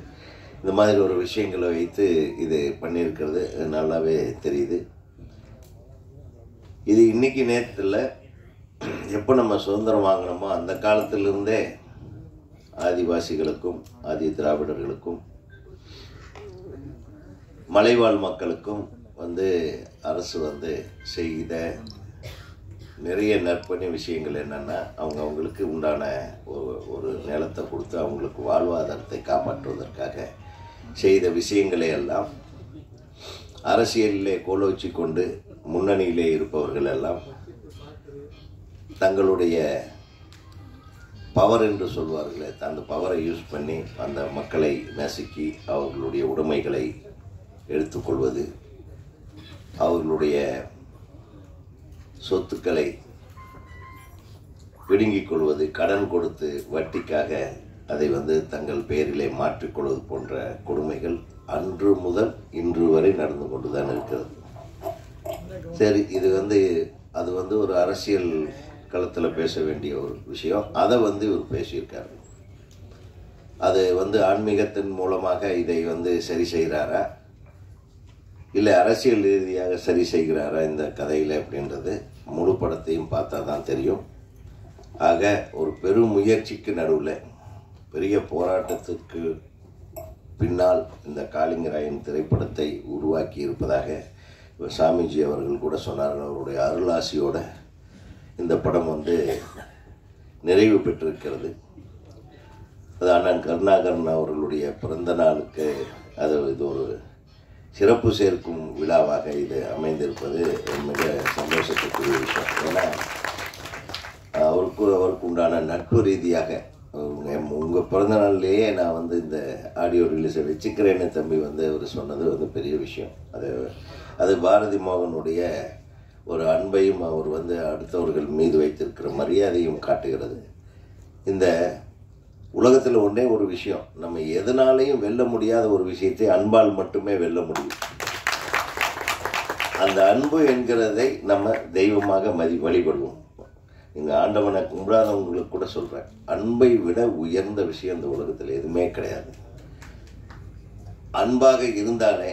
இந்த மாதிரி ஒரு விஷயங்களை வைத்து இது பண்ணியிருக்கிறது. நல்லாவே தெரியுது. இது இன்றைக்கி நேரத்தில் எப்போ நம்ம சுதந்திரம் வாங்கினோமோ அந்த காலத்திலிருந்தே ஆதிவாசிகளுக்கும் ஆதி திராவிடர்களுக்கும் மலைவாழ் மக்களுக்கும் வந்து அரசு வந்து செய்த நிறைய நற்பணி விஷயங்கள் என்னென்னா அவங்க அவங்களுக்கு உண்டான ஒரு ஒரு நிலத்தை கொடுத்து அவங்களுக்கு வாழ்வாதாரத்தை காப்பாற்றுவதற்காக செய்த விஷயங்களை எல்லாம் அரசியலிலே கோலோச்சி கொண்டு முன்னணியிலே இருப்பவர்கள் எல்லாம் தங்களுடைய பவர் என்று சொல்வார்களே அந்த பவரை யூஸ் பண்ணி அந்த மக்களை நசுக்கி அவர்களுடைய உடைமைகளை எடுத்துக்கொள்வது அவர்களுடைய சொத்துக்களை பிடுங்கிக் கொள்வது கடன் கொடுத்து வட்டிக்காக அதை வந்து தங்கள் பெயரிலே மாற்றிக்கொள்வது போன்ற கொடுமைகள் அன்று முதல் இன்று வரை நடந்து கொண்டுதான் இருக்கிறது. சரி இது வந்து அது வந்து ஒரு அரசியல் களத்தில் பேச வேண்டிய ஒரு விஷயம். அதை வந்து இவர் பேசியிருக்காரு. அது வந்து ஆன்மீகத்தின் மூலமாக இதை வந்து சரி செய்கிறாரா? இல்லை அரசியல் ரீதியாக சரி செய்கிறாரா இந்த கதையில் அப்படின்றது முழு படத்தையும் பார்த்தா தான் தெரியும். ஆக ஒரு பெரும் முயற்சிக்கு நடுவில் பெரிய போராட்டத்துக்கு பின்னால் இந்த காளிங்கராயன் திரைப்படத்தை உருவாக்கி இருப்பதாக சாமிஜி அவர்கள் கூட சொன்னார்கள் அவருடைய அருளாசியோட இந்த படம் வந்து நிறைவு பெற்றிருக்கிறது. அது அண்ணன் கருணாகரன் அவர்களுடைய பிறந்த நாளுக்கு அது இது ஒரு சிறப்பு சேர்க்கும் விழாவாக இது அமைந்திருப்பது மிக சந்தோஷத்துக்குரிய விஷயம். ஏன்னா அவருக்கு அவருக்கு உண்டான நட்பு ரீதியாக உங்கள் பிறந்த நாள்லேயே நான் வந்து இந்த ஆடியோ ரிலீஸை வச்சுக்கிறேன்னு தம்பி வந்து அவர் சொன்னது வந்து பெரிய விஷயம். அது அது பாரதி மோகனுடைய ஒரு அன்பையும் அவர் வந்து அடுத்தவர்கள் மீது வைத்திருக்கிற மரியாதையும் காட்டுகிறது. இந்த உலகத்தில் ஒன்றே ஒரு விஷயம். நம்ம எதனாலையும் வெல்ல முடியாத ஒரு விஷயத்தை அன்பால் மட்டுமே வெல்ல முடியும். அந்த அன்பு என்கிறதை நம்ம தெய்வமாக மதி வழிபடுவோம். நீங்கள் ஆண்டவனை கும்பிடாதவங்களுக்கு கூட சொல்கிறேன் அன்பை விட உயர்ந்த விஷயம் இந்த உலகத்தில் எதுவுமே கிடையாது. அன்பாக இருந்தாலே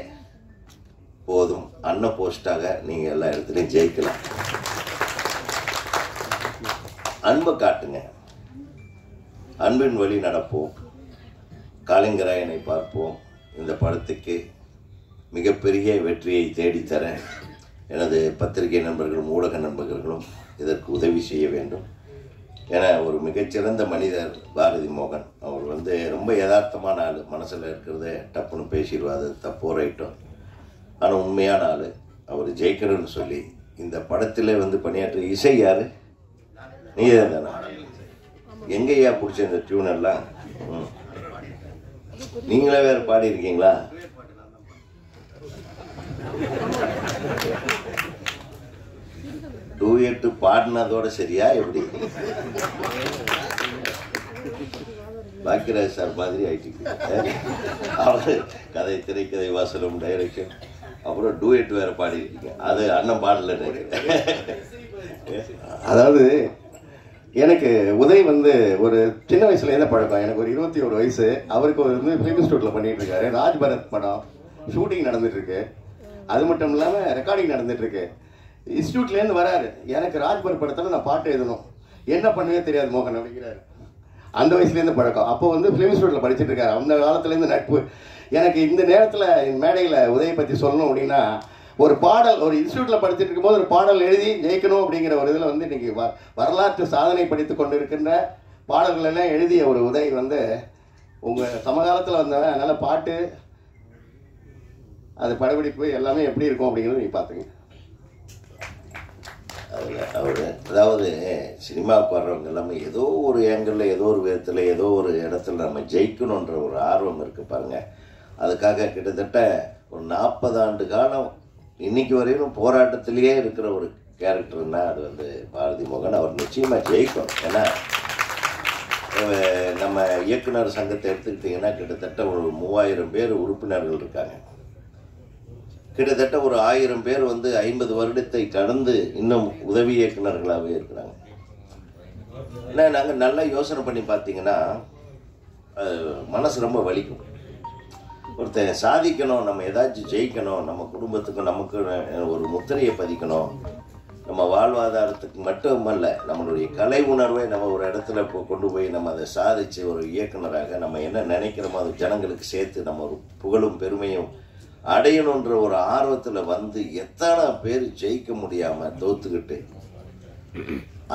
போதும். அன்ன போஸ்டாக நீங்கள் எல்லா இடத்துலையும் ஜெயிக்கலாம். அன்பை காட்டுங்க. அன்பின் வழி நடப்போம். காளிங்கராயனை பார்ப்போம். இந்த படத்துக்கு மிகப்பெரிய வெற்றியை தேடித்தர எனது பத்திரிகை நண்பர்களும் ஊடக நண்பர்களும் இதற்கு உதவி செய்ய வேண்டும். என ஒரு மிகச்சிறந்த மனிதர் பாரதி மோகன் அவர் வந்து ரொம்ப யதார்த்தமான ஆள். மனசில் இருக்கிறத டப்புன்னு பேசிடுவார் அது தப்போ ரைட்டோ ஆனால் உண்மையான ஆள். அவர் ஜெயிக்கிறன்னு சொல்லி இந்த படத்தில் வந்து பணியாற்ற இசை யார்? நீ தானே எங்கேயா பிடிச்ச இந்த டியூன் எல்லாம்? நீங்களே வேறு பாடியிருக்கீங்களா? டூயட்டு பாடினதோட சரியா எப்படி? பாக்கியராஜ் சார் மாதிரி ஆயிட்டீங்க. அவர் கதை திரைக்கதை வாசனம் டைரக்ஷன் அப்புறம் டூயட் வேற பாடிருக்கீங்க அது அண்ணன் பாடல அதாவது எனக்கு உதய் வந்து ஒரு சின்ன வயசுல என்ன பழக்கம்? எனக்கு ஒரு இருபத்தி ஒரு வயசு. அவருக்கு ஒரு வந்து ஃபிலிம் இன்ஸ்டியூட்ல பண்ணிட்டு இருக்காரு ராஜ் பரத் படம் ஷூட்டிங் நடந்துட்டு இருக்கு. அது மட்டும் இல்லாமல் ரெக்கார்டிங் நடந்துட்டு இருக்கு. இன்ஸ்டியூட்லேருந்து வராரு. எனக்கு ராஜ்பர் படத்தில் நான் பாட்டு எழுதணும். என்ன பண்ணவே தெரியாது மோகன் அப்படிங்கிறாரு. அந்த வயசுலேருந்து பழக்கம். அப்போ வந்து ஃபிலிம் இன்ஸ்டியூட்ல படிச்சிட்டு இருக்காரு. அந்த காலத்துலேருந்து நட்பு. எனக்கு இந்த நேரத்தில் என் மேடையில் உதயை பற்றி சொல்லணும் அப்படின்னா ஒரு பாடல் ஒரு இன்ஸ்டியூட்டில் படிச்சுட்டு இருக்கும்போது ஒரு பாடல் எழுதி ஜெயிக்கணும் அப்படிங்கிற ஒரு இதில் வந்து இன்றைக்கி வ- வரலாற்று சாதனை படித்துக் கொண்டு இருக்கின்ற பாடல்களெல்லாம் எழுதிய ஒரு உதவி வந்து உங்கள் சமகாலத்தில் வந்தவன் அதனால் பாட்டு அது படப்பிடிப்பு எல்லாமே எப்படி இருக்கும் அப்படிங்கிறத நீங்கள் பார்த்துங்க அதில் அவர் அதாவது சினிமாவுக்கு வர்றவங்க எல்லாமே ஏதோ ஒரு ஏங்கிளில் ஏதோ ஒரு விதத்தில் ஏதோ ஒரு இடத்துல நம்ம ஜெயிக்கணுன்ற ஒரு ஆர்வம் இருக்குது பாருங்கள் அதுக்காக கிட்டத்தட்ட ஒரு நாற்பது ஆண்டு காலம் இன்னைக்கு வரையிலும் போராட்டத்திலேயே இருக்கிற ஒரு கேரக்டர்னா அது வந்து பாரதி மோகன். அவர் நிச்சயமாக ஜெயிக்கணும் ஏன்னா நம்ம இயக்குனர் சங்கத்தை எடுத்துக்கிட்டிங்கன்னா கிட்டத்தட்ட ஒரு மூவாயிரம் பேர் உறுப்பினர்கள் இருக்காங்க. கிட்டத்தட்ட ஒரு ஆயிரம் பேர் வந்து ஐம்பது வருடத்தை கடந்து இன்னும் உதவி இயக்குனர்களாகவே இருக்கிறாங்க. ஏன்னா நாங்கள் நல்லா யோசனை பண்ணி பார்த்தீங்கன்னா மனசு ரொம்ப வலிக்கும். ஒருத்தன் சாதிக்கணும் நம்ம ஏதாச்சும் ஜெயிக்கணும் நம்ம குடும்பத்துக்கு நமக்கு ஒரு முத்திரையை பதிக்கணும். நம்ம வாழ்வாதாரத்துக்கு மட்டுமல்ல நம்மளுடைய கலை உணர்வை நம்ம ஒரு இடத்துல இப்போ கொண்டு போய் நம்ம அதை சாதிச்சு ஒரு இயக்குனராக நம்ம என்ன நினைக்கிறோமோ அது ஜனங்களுக்கு சேர்த்து நம்ம ஒரு புகழும் பெருமையும் அடையணுன்ற ஒரு ஆர்வத்தில் வந்து எத்தனை பேர் ஜெயிக்க முடியாம தோத்துக்கிட்டு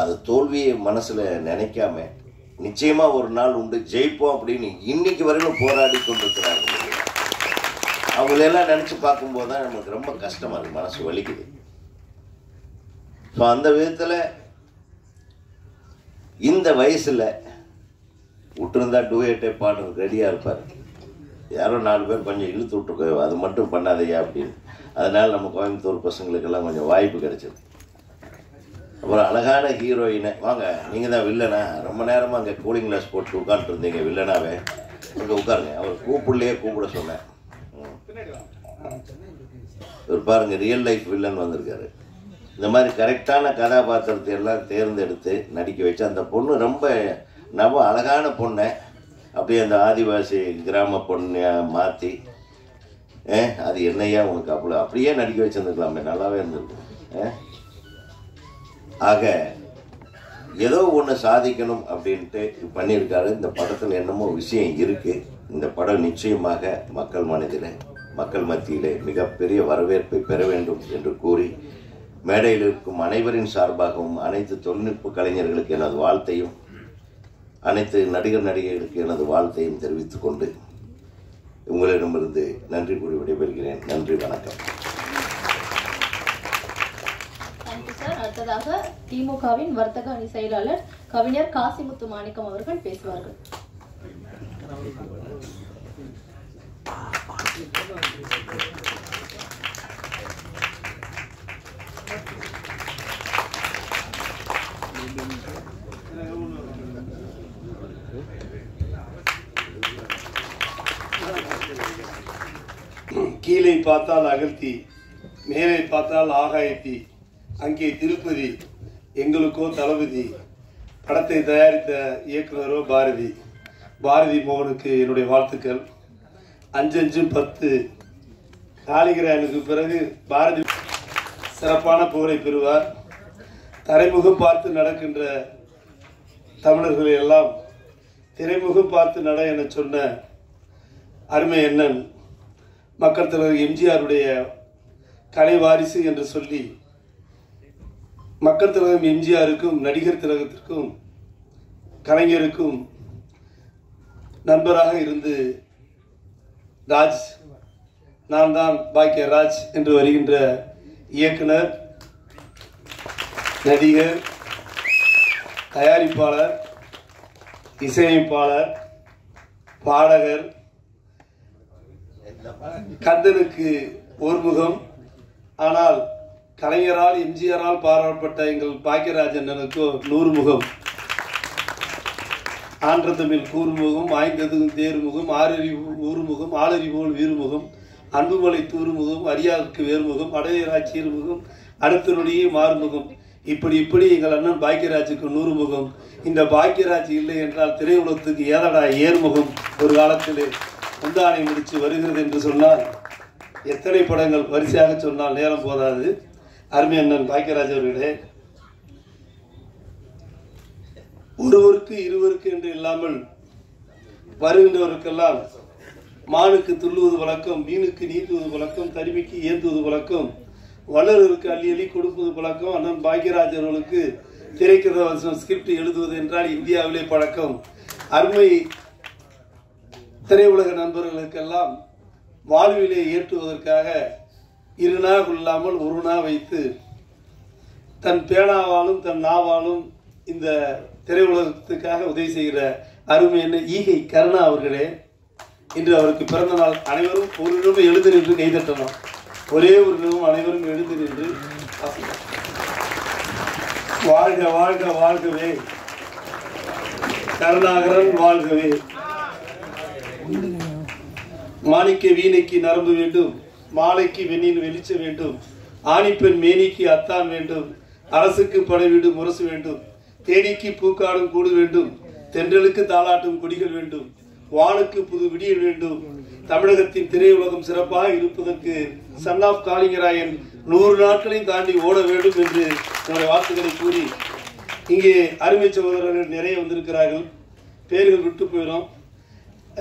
அது தோல்வியை மனசுல நினைக்காம நிச்சயமா ஒரு நாள் உண்டு ஜெயிப்போம் அப்படின்னு இன்னைக்கு வரையிலும் போராடி கொண்டிருக்கிறாங்க அவங்களெல்லாம் நினைச்சு பார்க்கும்போது தான் நமக்கு ரொம்ப கஷ்டமா இருக்கு மனசு வலிக்குது. ஸோ அந்த விதத்துல இந்த வயசுல விட்டுருந்தா டூயட்டே பாடுறதுக்கு ரெடியா இருப்பார். யாரோ நாலு பேர் கொஞ்சம் இழுத்து விட்டுருக்கோ அது மட்டும் பண்ணாதையா அப்படின்னு. அதனால் நம்ம கோயம்புத்தூர் பசங்களுக்கெல்லாம் கொஞ்சம் வாய்ப்பு கிடைச்சிது. அப்புறம் அழகான ஹீரோயினை. வாங்க நீங்கள் தான் வில்லனா. ரொம்ப நேரமாக அங்கே கூலிங் கிளாஸ் போட்டு உட்காந்துட்டு இருந்தீங்க வில்லனாவே. அங்கே உட்காருங்க. அவர் கூப்பிடலையே கூப்பிட சொன்னேன். இவர் பாருங்க ரியல் லைஃப் வில்லன் வந்திருக்காரு. இந்த மாதிரி கரெக்டான கதாபாத்திரத்தை எல்லாம் தேர்ந்தெடுத்து நடிக்க வச்சு அந்த பொண்ணு ரொம்ப நவ அழகான பொண்ணை அப்படியே அந்த ஆதிவாசி கிராம பொண்ணை மாற்றி ஏ அது என்னையா உனக்கு அவ்வளோ அப்படியே நடிக்க வச்சுருந்துக்கலாமே நல்லாவே இருந்திருக்கும் ஏ. ஆக ஏதோ ஒன்று சாதிக்கணும் அப்படின்ட்டு பண்ணியிருக்காரு. இந்த படத்தில் என்னமோ விஷயம் இருக்குது இந்த படம் நிச்சயமாக மக்கள் மனதில் மக்கள் மத்தியிலே மிகப்பெரிய வரவேற்பை பெற வேண்டும் என்று கூறி மேடையில் இருக்கும் அனைவரின் சார்பாகவும் அனைத்து தொழில்நுட்ப கலைஞர்களுக்கு எனது வாழ்த்தையும் அனைத்து நடிகர் நடிகைகளுக்கு எனது வாழ்த்தையும் தெரிவித்துக் கொண்டு உங்களிடமிருந்து நன்றி கூறி விடைபெறுகிறேன். நன்றி வணக்கம். அடுத்ததாக திமுகவின் வர்த்தக அணி செயலாளர் கவிஞர் காசிமுத்து மாணிக்கம் அவர்கள் பேசுவார்கள். Thank you. கீழே பார்த்தால் அகழ்த்தி மேலே பார்த்தால் ஆகாயத்தி அங்கே திருப்பதி எங்களுக்கோ தளபதி படத்தை தயாரித்த இயக்குனரோ பாரதி. பாரதி மோகனுக்கு என்னுடைய வாழ்த்துக்கள். அஞ்சு அஞ்சு பத்து. காலிகிரானுக்கு பிறகு பாரதி சிறப்பான புகழை பெறுவார். தரைமுகம் பார்த்து நடக்கின்ற தமிழர்களை எல்லாம் திரைமுகம் பார்த்து நட என சொன்ன அருமை எண்ணன் மக்கள் தலைவர் எம்ஜிஆருடைய கலை வாரிசு என்று சொல்லி மக்கள் திலகம் எம்ஜிஆருக்கும் நடிகர் திலகத்திற்கும் கலைஞருக்கும் நண்பராக இருந்து ராஜ் நான் தான் பாக்கிய ராஜ் என்று வருகின்ற இயக்குனர் நடிகர் தயாரிப்பாளர் இசையமைப்பாளர் பாடகர் கந்தனுக்கு ஒரு முகம் ஆனால் கலைஞரால் எம்ஜிஆரால் பாராட்டப்பட்ட எங்கள் பாக்கியராஜனுக்கு நூறுமுகம். நூறு முகம் ஆன்ற தமிழ் கூறுமுகம் ஆய்ந்ததும் தேர்முகம் ஆறறிவு ஊறுமுகம் ஆளறிவோல் வீறுமுகம் அன்புமலை தூறுமுகம் அரியாருக்கு வேறுமுகம் அடையராட்சி முகம் அடுத்த நொடியே மாறுமுகம். இப்படி இப்படி எங்கள் அண்ணன் பாக்கியராஜுக்கு நூறு முகம் இந்த பாக்கியராஜ் இல்லை என்றால் திரையுலகத்துக்கு ஏதடா ஏர்முகம் ஒரு காலத்திலே முந்தானை முடித்து வருகிறது என்று சொன்னால் எத்தனை படங்கள் வரிசையாக சொன்னால் நேரம் போதாது. அருமை அண்ணன் பாக்கியராஜ் அவர்களே ஒருவருக்கு இருவருக்கு என்று இல்லாமல் வருகின்றவருக்கெல்லாம் மானுக்கு துள்ளுவது வழக்கம் மீனுக்கு நீந்துவது வழக்கம் தருமிக்கு ஏந்துவது வழக்கம் வளருக்கு அள்ளி அள்ளி கொடுப்பது பழக்கம். அண்ணன் பாக்யராஜ் அவர்களுக்கு திரைக்கதை வசனம் ஸ்கிரிப்ட் எழுதுவது என்றால் இந்தியாவிலே பழக்கம். அருமை திரையுலக நண்பர்களுக்கெல்லாம் வாழ்விலே ஏற்றுவதற்காக இரு நா கொள்ளாமல் ஒரு நா வைத்து தன் பேனாவாலும் தன் நாவாலும் இந்த திரையுலகத்துக்காக உதவி செய்கிற அருமை என்ன ஈகை கருணா அவர்களே இன்று அவருக்கு பிறந்த நாள். அனைவரும் ஒரு நிமிடம் எழுது நின்று கைதட்டணும் ஒரே ஒரு நிமிடம் அனைவரும் எழுந்து நின்று வாழ்க வாழ்க வாழ்கவே. கருணாகரன் வாழ்கவே. மாணிக்க வீணைக்கு நரம்பு வேண்டும் மாலைக்கு வெண்ணின் வெளிச்ச வேண்டும் ஆணிப்பெண் மேனிக்கு அத்தான் வேண்டும் அரசுக்கு படை வீடு முரசு வேண்டும் தேனிக்கு பூக்காடும் கூடு வேண்டும் தென்றலுக்கு தாளாட்டும் கொடிகள் வேண்டும் வானுக்கு புது விடியல் வேண்டும் தமிழகத்தின் திரையுலகம் சிறப்பாக இருப்பதற்கு சன் ஆஃப் காளிங்கராயன் நூறு நாட்களையும் தாண்டி ஓட வேண்டும் என்று என்னுடைய வார்த்தைகளை கூறி இங்கே அருமை சகோதரர்கள் நிறைய வந்திருக்கிறார்கள். பேர்கள் விட்டு போயிடும்.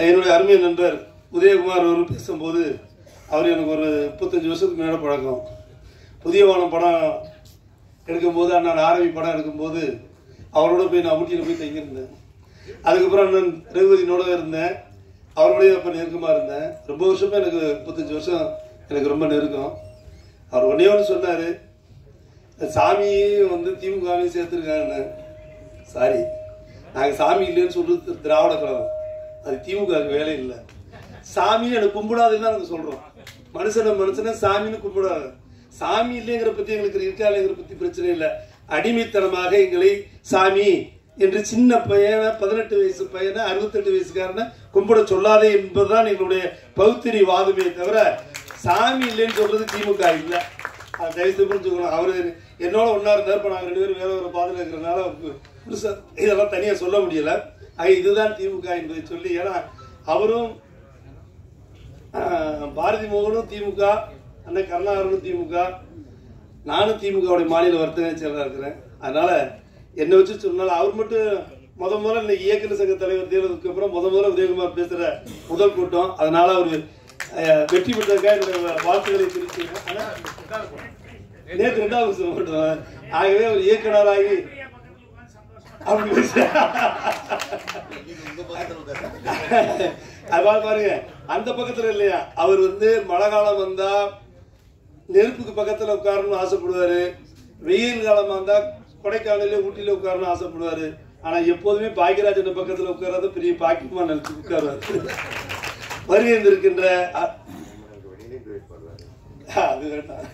என்னுடைய அருமை நண்பர் உதயகுமார் அவர்கள் பேசும்போது அவர் எனக்கு ஒரு முப்பத்தஞ்சு வருஷத்துக்கு மேலே பழக்கம். புதிய வானம் படம் எடுக்கும்போது அண்ணன் ஆரவி படம் எடுக்கும்போது அவரோட போய் நான் ஊட்டியில் போய் தங்கியிருந்தேன். அதுக்கப்புறம் அண்ணன் ரகுபதினோட இருந்தேன். அவரோடய அப்போ நெருக்கமாக இருந்தேன். ரொம்ப வருஷமாக எனக்கு முப்பத்தஞ்சு வருஷம் எனக்கு ரொம்ப நெருக்கம். அவர் ஒன்னே ஒன்று சொன்னார். சாமியும் வந்து திமுகவையும் சேர்த்துருக்காங்க சாரி நாங்கள் சாமி இல்லைன்னு சொல்கிறது திராவிட கழகம். அது திமுகவுக்கு வேலை இல்லை. சாமியை எனக்கு கும்பிடாதுன்னு தான் நாங்கள் சொல்கிறோம் மனுஷனை மனுஷனை சாமின்னு கும்பிடாது. சாமி இல்லைங்கிற பற்றி எங்களுக்கு இருக்கா இல்லைங்கிற பற்றி பிரச்சனை இல்லை. அடிமைத்தனமாக எங்களை சாமி என்று சின்ன பையனை பதினெட்டு வயசு பையனை அறுபத்தெட்டு வயசுக்காரனை கும்பிட சொல்லாதே என்பதுதான் எங்களுடைய பௌத்திரி வாதமே தவிர சாமி இல்லைன்னு சொல்றது திமுக இல்லை. தயவுசெய்து புரிஞ்சுக்கணும் அவரு என்னோட ஒன்றா இருந்தார் இப்போ நாங்கள் ரெண்டு பேரும் வேற ஒரு பாதையில் இருக்கிறனால அவருக்கு இதெல்லாம் தனியாக சொல்ல முடியல. ஆக இதுதான் திமுக என்பதை சொல்லி ஏன்னா அவரும் பாரதி மோகனும் திமுக அண்ணன் கருணாகரனும் திமுக நானும் திமுகவுடைய மாநில வர்த்தக செயலராக இருக்கிறேன். அதனால என்னை வச்சு சொன்னாலும் அவர் மட்டும் முத முதல்ல இன்னைக்கு இயக்குநர் சங்க தலைவர் தேர்தலுக்கு அப்புறம் முத முதல்ல உதயகுமார் பேசுற முதல் கூட்டம். அதனால அவர் வெற்றி பெற்றதுக்காக என்னுடைய வாழ்த்துக்களை தெரிவிச்சுக்கிறேன். ஆனா, நேற்று ரெண்டாவது சொல்ல மாட்டோம் ஆகவே ஒரு இயக்குனராகி அப்படி அது பாருங்க அந்த பக்கத்துல இல்லையா? அவர் வந்து மழை காலம் வந்தா நெருப்புக்கு பக்கத்துல உட்காரணும்னு ஆசைப்படுவாரு. வெயில் காலமா இருந்தா கொடைக்கானல ஊட்டியில உட்காரணும்னு ஆசைப்படுவாரு. ஆனா எப்போதுமே பாக்கியராஜன் பக்கத்துல உட்காராத பெரிய பாக்கியமா நினைச்சு உட்காருவாரு. வருகை இருக்கின்ற அது வேண்டாம்.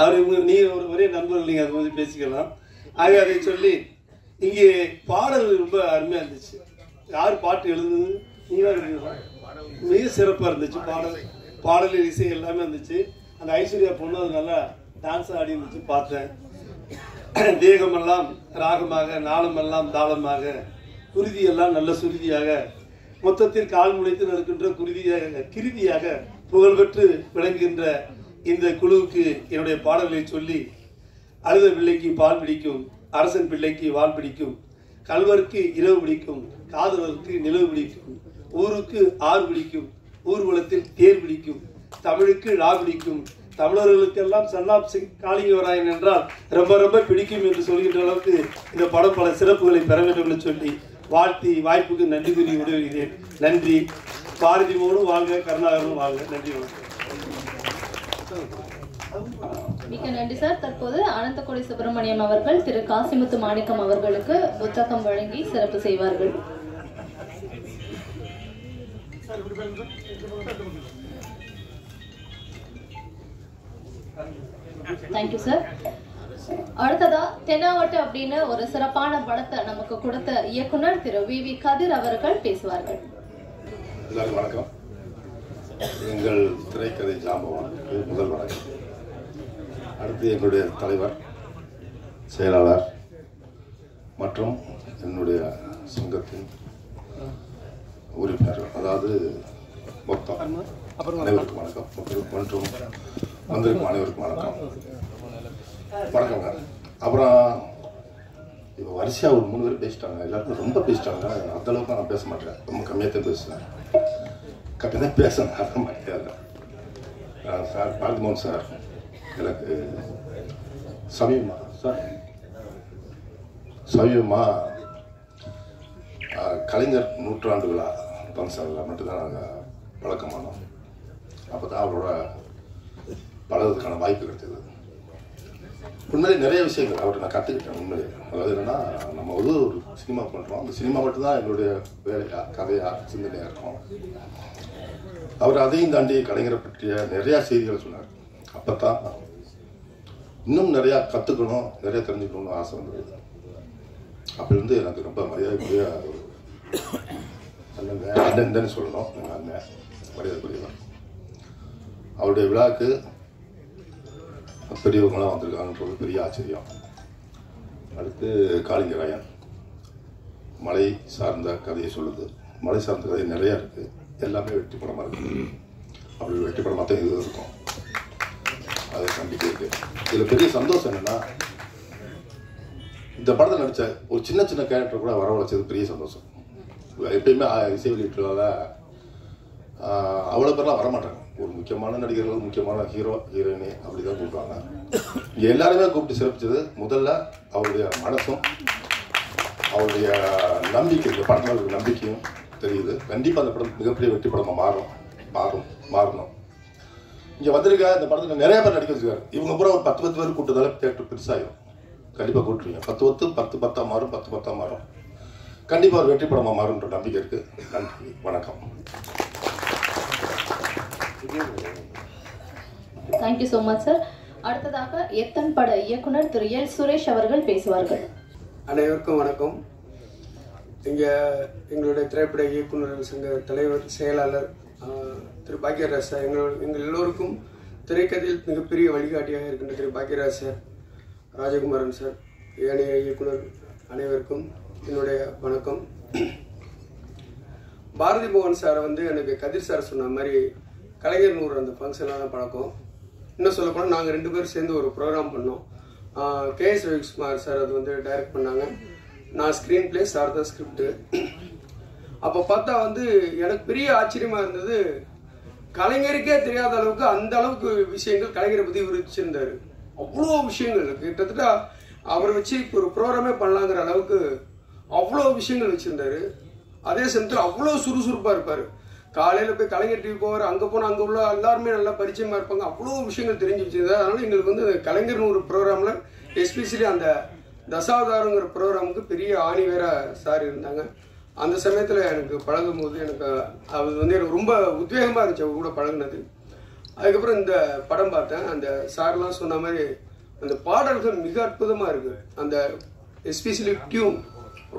அவர் இவங்க நீ ஒரு ஒரே நண்பர்கள் நீங்க அதை பத்தி பேசிக்கலாம். ஆக அதை சொல்லி இங்கே பாடல் ரொம்ப அருமையா இருந்துச்சு. யார் பாட்டு எழுதுனது நீங்க மிக சிறப்பா இருந்துச்சு பாடல். பாடலில் இசை எல்லாமே இருந்துச்சு. அந்த ஐஸ்வர்யா பொண்ணு அது நல்லா டான்ஸ் ஆடி இருந்துச்சு பார்த்தேன். தேகமெல்லாம் ராகமாக நாளமெல்லாம் தாளமாக குருதியெல்லாம் நல்ல சுருதியாக மொத்தத்தில் கால் முளைத்து நடக்கின்ற குருதியாக கிருதியாக புகழ்பெற்று விளங்குகின்ற இந்த குழுவுக்கு என்னுடைய பாடல்களை சொல்லி அழுத பிள்ளைக்கு பால் பிடிக்கும் அரசன் பிள்ளைக்கு வால் பிடிக்கும் கல்வருக்கு இரவு பிடிக்கும் காதலருக்கு நிலவு பிடிக்கும் ஊருக்கு ஆறு பிடிக்கும் ஊர்வலத்தில் தேர் பிடிக்கும் தமிழுக்கு லா பிடிக்கும் தமிழர்களுக்கெல்லாம் சன்னாப் சிங் காளிங்கவராயன் என்றால் ரொம்ப ரொம்ப பிடிக்கும் என்று சொல்கின்ற அளவுக்கு இந்த படம் பல சிறப்புகளை பெற வேண்டும் என்று சொல்லி வாழ்த்தி வாய்ப்புக்கு நன்றி கூறி விடுகிறேன் நன்றி. பாரதி மோனும் வாங்க கருணாகரனும் வாங்க நன்றி மிக்க நன்றி சார். தற்போது அனந்தகோடி சுப்பிரமணியம் அவர்கள் திரு காசிமுத்து மாணிக்கம் அவர்களுக்கு புத்தகம் வழங்கி சிறப்பு செய்வார்கள். தேங்க்யூ சார் அடுத்ததா தென்னாவட்டு அப்படின்னு ஒரு சிறப்பான படத்தை நமக்கு கொடுத்த இயக்குனர் திரு வி வி கதிர் அவர்கள் பேசுவார்கள். எல்லாருக்கும் வணக்கம். எங்கள் திரைக்கதை ஜாம்பவான் முதல் வணக்கம். அடுத்து எங்களுடைய தலைவர் செயலாளர் மற்றும் என்னுடைய சங்கத்தின் உறுப்பினர்கள் அதாவது மொத்தம் அனைவருக்கும் வணக்கம். மற்றும் வந்திருக்கும் அனைவருக்கும் வணக்கம். வணக்கங்க அப்புறம் இப்போ வரிசையாக ஒரு மூணு பேர் பேசிட்டாங்க. எல்லாருக்கும் ரொம்ப பேசிட்டாங்க. அந்தளவுக்கு நான் பேச மாட்டேன். ரொம்ப கம்மியாக தான் பேசுவேன். கரெக்டாக தான் பேசுறேன் அர்த்தம் மாட்டேன் சார் பார்த்திமோகன் சார். எனக்கு சமீபமா சார் சமீபமா கலைஞர் நூற்றாண்டு விழா ஃபங்க்ஷனில் மட்டும்தான் நாங்கள் பழக்கமானோம். அப்போ தான் அவரோட பழகிறதுக்கான வாய்ப்பு கிடைச்சது உண்மையிலே நிறைய விஷயங்கள். அவர்கிட்ட நான் கற்றுக்கிட்டேன் உண்மையிலே. அதாவது என்னன்னா நம்ம வந்து ஒரு சினிமா பண்ணுறோம் அந்த சினிமா மட்டும்தான் எங்களுடைய வேலையா கதையா சிந்தனையாக இருக்கும். அவர் அதையும் தாண்டி கலைஞரை பற்றிய நிறையா செய்திகளை சொன்னார். அப்பதான் இன்னும் நிறையா கற்றுக்கணும் நிறையா தெரிஞ்சுக்கணும்னு ஆசை வந்தது. அப்படி வந்து எனக்கு ரொம்ப மரியாதைக்குரிய ஒரு அண்ணங்க அண்ணன் சொல்லணும். எங்கள் அண்ணன் மரியாதைக்குரியவர். அவருடைய விழாவுக்கு பெரியவங்களாம் வந்திருக்காங்கன்றது பெரிய ஆச்சரியம். அடுத்து காளிங்கராயன். மலை சார்ந்த கதையை சொல்லுது. மலை சார்ந்த கதை நிறையா இருக்குது எல்லாமே வெற்றி படமாக இருக்குது அப்படி வெற்றி படமாக தான் இது இருக்கும். அது கண்டிப்பாக இருக்குது இதில் பெரிய சந்தோஷம் என்னன்னா இந்த படத்தில் நடித்த ஒரு சின்ன சின்ன கேரக்டர் கூட வரவழைச்சது பெரிய சந்தோஷம். எப்பயுமே இசை வெளியீட்டுல அவ்வளோ பேர்லாம் வரமாட்டாங்க. ஒரு முக்கியமான நடிகர்கள் முக்கியமான ஹீரோ ஹீரோயினி அப்படி தான் கூப்பிடுவாங்க. இங்க எல்லாருமே கூப்பிட்டு சிறப்பிச்சது முதல்ல அவருடைய மனசும் அவருடைய நம்பிக்கை இந்த படத்தில் அவருக்கு நம்பிக்கையும் தெரியுது. கண்டிப்பாக அந்த படம் மிகப்பெரிய வெற்றி படமாக மாறும் மாறும் மாறணும். இங்கே வந்திருக்க இந்த படத்தில் நிறைய பேர் நடிக்க வச்சிருக்காரு. இவங்க பூரா ஒரு பத்து பத்து பேர் கூட்டதால தேட்டர் பெருசாயிரும். கண்டிப்பாக கூட்டுருவீங்க பத்து பத்து பத்து பத்தா மாறும் பத்து பத்தா மாறும். கண்டிப்பாக ஒரு வெற்றி படமாக மாறும்ன்ற நம்பிக்கை இருக்கு. நன்றி வணக்கம். தேங்க்யூ ஸோ மச் சார் அடுத்ததாக எத்தன் பட இயக்குனர் திரு எல். சுரேஷ் அவர்கள் பேசுவார்கள். அனைவருக்கும் வணக்கம். இங்கே எங்களுடைய திரைப்பட இயக்குநர்கள் சங்க தலைவர் செயலாளர் திரு பாக்யராஜ் சார் எங்கள் எங்கள் எல்லோருக்கும் திரைக்கதையில் மிகப்பெரிய வழிகாட்டியாக இருக்கின்ற திரு பாக்யராஜ் சார் ராஜகுமாரன் சார் ஏனைய இயக்குனர் அனைவருக்கும் என்னுடைய வணக்கம். பாரதி பவன் சார் வந்து எனக்கு கதிர் சார் சொன்ன மாதிரி கலைஞர் நூறு அந்த ஃபங்க்ஷனான பழக்கம். இன்னும் சொல்லப்போனால் நாங்கள் ரெண்டு பேரும் சேர்ந்து ஒரு ப்ரோக்ராம் பண்ணோம். கே எஸ் ரவிக்குமார் சார் அது வந்து டைரக்ட் பண்ணாங்க. நான் ஸ்க்ரீன் பிளே சார் தான் ஸ்கிரிப்டு அப்போ பார்த்தா வந்து எனக்கு பெரிய ஆச்சரியமாக இருந்தது. கலைஞருக்கே தெரியாத அளவுக்கு அந்த அளவுக்கு விஷயங்கள் கலைஞரை பற்றி விரிச்சிருந்தாரு அவ்வளோ விஷயங்கள். கிட்டத்தட்ட அவரை வச்சு இப்போ ஒரு ப்ரோக்ராமே பண்ணலாங்கிற அளவுக்கு அவ்வளோ விஷயங்கள் வச்சுருந்தாரு. அதே சமயத்தில் அவ்வளோ சுறுசுறுப்பாக இருப்பார். காலையில் போய் கலைஞர் டிவி போவார் அங்கே போனால் அங்கே உள்ள எல்லாருமே நல்லா பரிச்சயமாக இருப்பாங்க. அவ்வளோ விஷயங்கள் தெரிஞ்சு வச்சுருந்தது அதனால் எங்களுக்கு வந்து கலைஞர்னு ஒரு ப்ரோக்ராமில் எஸ்பெஷலி அந்த தசாவதாரங்கிற ப்ரோக்ராமுக்கு பெரிய ஆணி வேற சார் இருந்தாங்க. அந்த சமயத்தில் எனக்கு பழகும் போது எனக்கு அது வந்து எனக்கு ரொம்ப உத்வேகமாக இருந்துச்சு. அவர் கூட பழகுனது. அதுக்கப்புறம் இந்த படம் பார்த்தேன். அந்த சார்லாம் சொன்ன மாதிரி அந்த பாடல்கள் மிக அற்புதமாக இருக்குது அந்த எஸ்பெஷலி டியூன்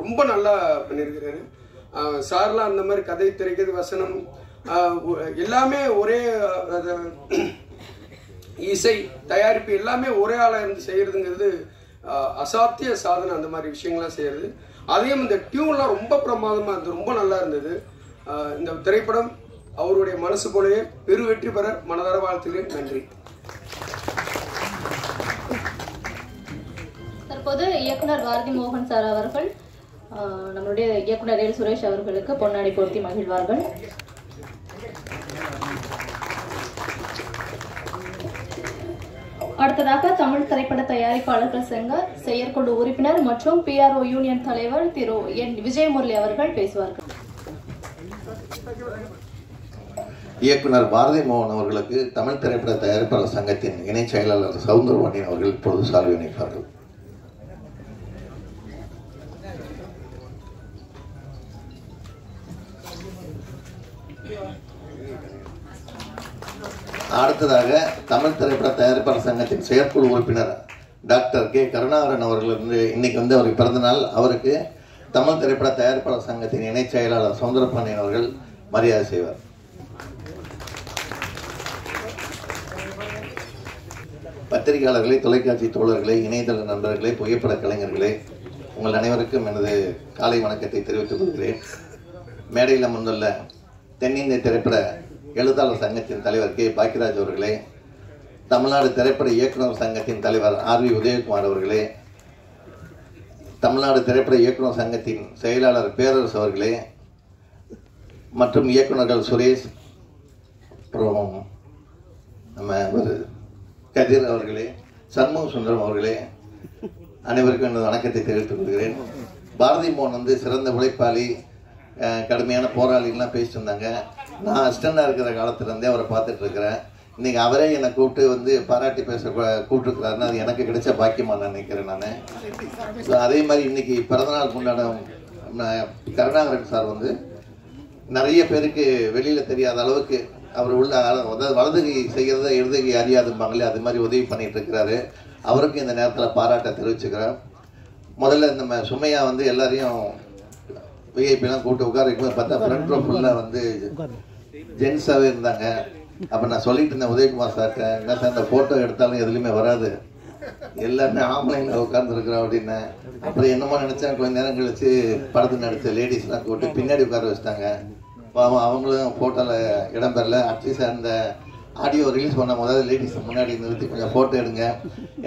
ரொம்ப நல்லா பண்ணியிருக்கிறாரு. சார்லாம் அந்த மாதிரி கதை திரைக்கிறது வசனம் எல்லாமே ஒரே அது இசை தயாரிப்பு எல்லாமே ஒரே ஆளாக இருந்து செய்கிறதுங்கிறது அசாத்திய சாதனை அந்த மாதிரி விஷயங்கள்லாம் செய்கிறது அதையும் இந்த டியூன்லாம் ரொம்ப பிரமாதமாக இருந்தது ரொம்ப நல்லா இருந்தது. இந்த திரைப்படம் அவருடைய மனசு போலவே பெரு வெற்றி பெற மனதார வாழ்த்துகிறேன். நன்றி. தற்போது இயக்குனர் பாரதி மோகன் சார் அவர்கள் நம்மளுடைய இயக்குனர் எல். சுரேஷ் அவர்களுக்கு பொன்னாடி பொருத்தி மகிழ்வார்கள். அடுத்ததாக தமிழ் திரைப்பட தயாரிப்பாளர்கள் சங்க செயற்குழு உறுப்பினர் மற்றும் பிஆர்ஓ யூனியன் தலைவர் திரு என். விஜயமுரளி அவர்கள் பேசுவார்கள். இயக்குனர் பாரதி மோகன் அவர்களுக்கு தமிழ் திரைப்பட தயாரிப்பாளர் சங்கத்தின் இணைச் செயலாளர் சவுந்தரவாண்டியன் அவர்கள் இப்பொழுது சால்வை இணைப்பார்கள். அடுத்ததாக தமிழ் திரைப்பட தயாரிப்பாளர் சங்கத்தின் செயற்குழு உறுப்பினர் டாக்டர் கே கருணாகரன் அவர்கள் வந்து இன்னைக்கு வந்து அவருக்கு பிறந்த நாள். அவருக்கு தமிழ் திரைப்பட தயாரிப்பாளர் சங்கத்தின் இணைச் செயலாளர் சவுந்தரபாண்டியன் அவர்கள் மரியாதை செய்வார். பத்திரிகையாளர்களே தொலைக்காட்சி தோழர்களே இணையதள நண்பர்களே புகைப்பட கலைஞர்களே உங்கள் அனைவருக்கும் எனது காலை வணக்கத்தை தெரிவித்துக் கொள்கிறேன். மேடையில் அமர்ந்துள்ள தென்னிந்திய திரைப்பட எழுத்தாளர் சங்கத்தின் தலைவர் கே. பாக்கியராஜ் அவர்களே தமிழ்நாடு திரைப்பட இயக்குனர் சங்கத்தின் தலைவர் ஆர். வி. உதயகுமார் அவர்களே தமிழ்நாடு திரைப்பட இயக்குனர் சங்கத்தின் செயலாளர் பேரரசு அவர்களே மற்றும் இயக்குநர்கள் சுரேஷ் அப்புறம் நம்ம ஒரு கதிர் அவர்களே சண்முக சுந்தரம் அவர்களே அனைவருக்கும் எனது வணக்கத்தை தெரிவித்துக் கொள்கிறேன். பாரதி மோகன் வந்து சிறந்த உழைப்பாளி கடுமையான போராளிகள்லாம் பேசிட்டு இருந்தாங்க. நான் அசிஸ்டண்டாக இருக்கிற காலத்துலேருந்தே அவரை பார்த்துட்டு இருக்கிறேன் இன்னைக்கு அவரே என்னை கூப்பிட்டு வந்து பாராட்டி பேச கூப்பிட்டுருக்கிறாருன்னு அது எனக்கு கிடைச்ச பாக்கியமா நான் நினைக்கிறேன் நான். ஸோ அதே மாதிரி இன்னைக்கு பிறந்தநாள் கொண்டாடும் கருணாகரன் சார் வந்து நிறைய பேருக்கு வெளியில தெரியாத அளவுக்கு அவர் உள்ள அதாவது வலதுகை செய்கிறத இடதுகை அறியாதும்பாங்களே அது மாதிரி உதவி பண்ணிட்டு இருக்கிறாரு அவருக்கும் இந்த நேரத்தில் பாராட்ட தெரிவிச்சுக்கிறேன். முதல்ல நம்ம சுமையா வந்து எல்லாரையும் விஐபிலாம் கூப்பிட்டு உட்கார வைக்கும் பார்த்தா ஃப்ரண்ட் ரோ ஃபுல்லாக வந்து ஜென்ஸாகவே இருந்தாங்க. அப்போ நான் சொல்லிட்டு இருந்தேன் உதயகுமார் சார்ட்ட என்ன சார் இந்த ஃபோட்டோ எடுத்தாலும் எதுலையுமே வராது. எல்லாருமே ஆம்பளைங்க உட்காந்துருக்குறோம் அப்படின்னு. அப்புறம் என்னமோ நினச்சேன் கொஞ்ச நேரம் கழிச்சு படத்தில் நடிச்ச லேடிஸ்லாம் கூப்பிட்டு பின்னாடி உட்கார வச்சிட்டாங்க. பாவம் அவங்களும் ஃபோட்டோவில் இடம் பெறல. அட்லீஸ்ட் அந்த ஆடியோ ரிலீஸ் பண்ண முதல்ல லேடிஸ் முன்னாடி நிறுத்தி கொஞ்சம் ஃபோட்டோ எடுங்க.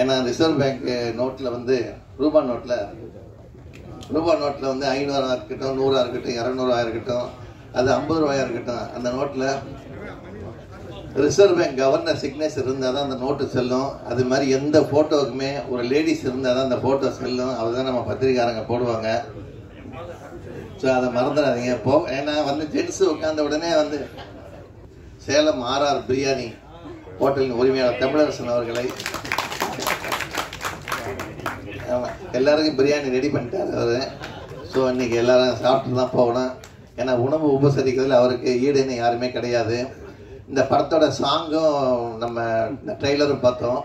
ஏன்னா ரிசர்வ் பேங்க் நோட்டில் வந்து ரூபா நோட்டில் ரூபா நோட்டில் வந்து ஐநூறாக இருக்கட்டும் நூறா இருக்கட்டும் இரநூறுவா இருக்கட்டும். அது ஐம்பது ரூபாயா இருக்கட்டும். அந்த நோட்டில் ரிசர்வ் பேங்க் கவர்னர் சிக்னேச்சர் இருந்தால் தான் அந்த நோட்டு செல்லும். அது மாதிரி எந்த ஃபோட்டோவுக்குமே ஒரு லேடிஸ் இருந்தால் தான் அந்த ஃபோட்டோ செல்லும். அதுதான் நம்ம பத்திரிக்காரங்க போடுவாங்க. ஸோ அதை மறந்துடாதீங்க போ ஏன்னா வந்து ஜென்ஸ் உட்காந்த உடனே வந்து சேலம் ஆர்ஆர் பிரியாணி ஹோட்டலின் உரிமையாளர் தமிழரசன் அவர்களை ஆமா, எல்லாருக்கும் பிரியாணி ரெடி பண்ணிட்டார் அவர். ஸோ இன்னைக்கு எல்லாரும் சாப்பிட்டு தான் போகணும். ஏன்னா உணவு உபசரிக்கிறதுல அவருக்கு ஈடுன்னு யாருமே கிடையாது. இந்த படத்தோட சாங்கும் நம்ம இந்த ட்ரெய்லரும் பார்த்தோம்.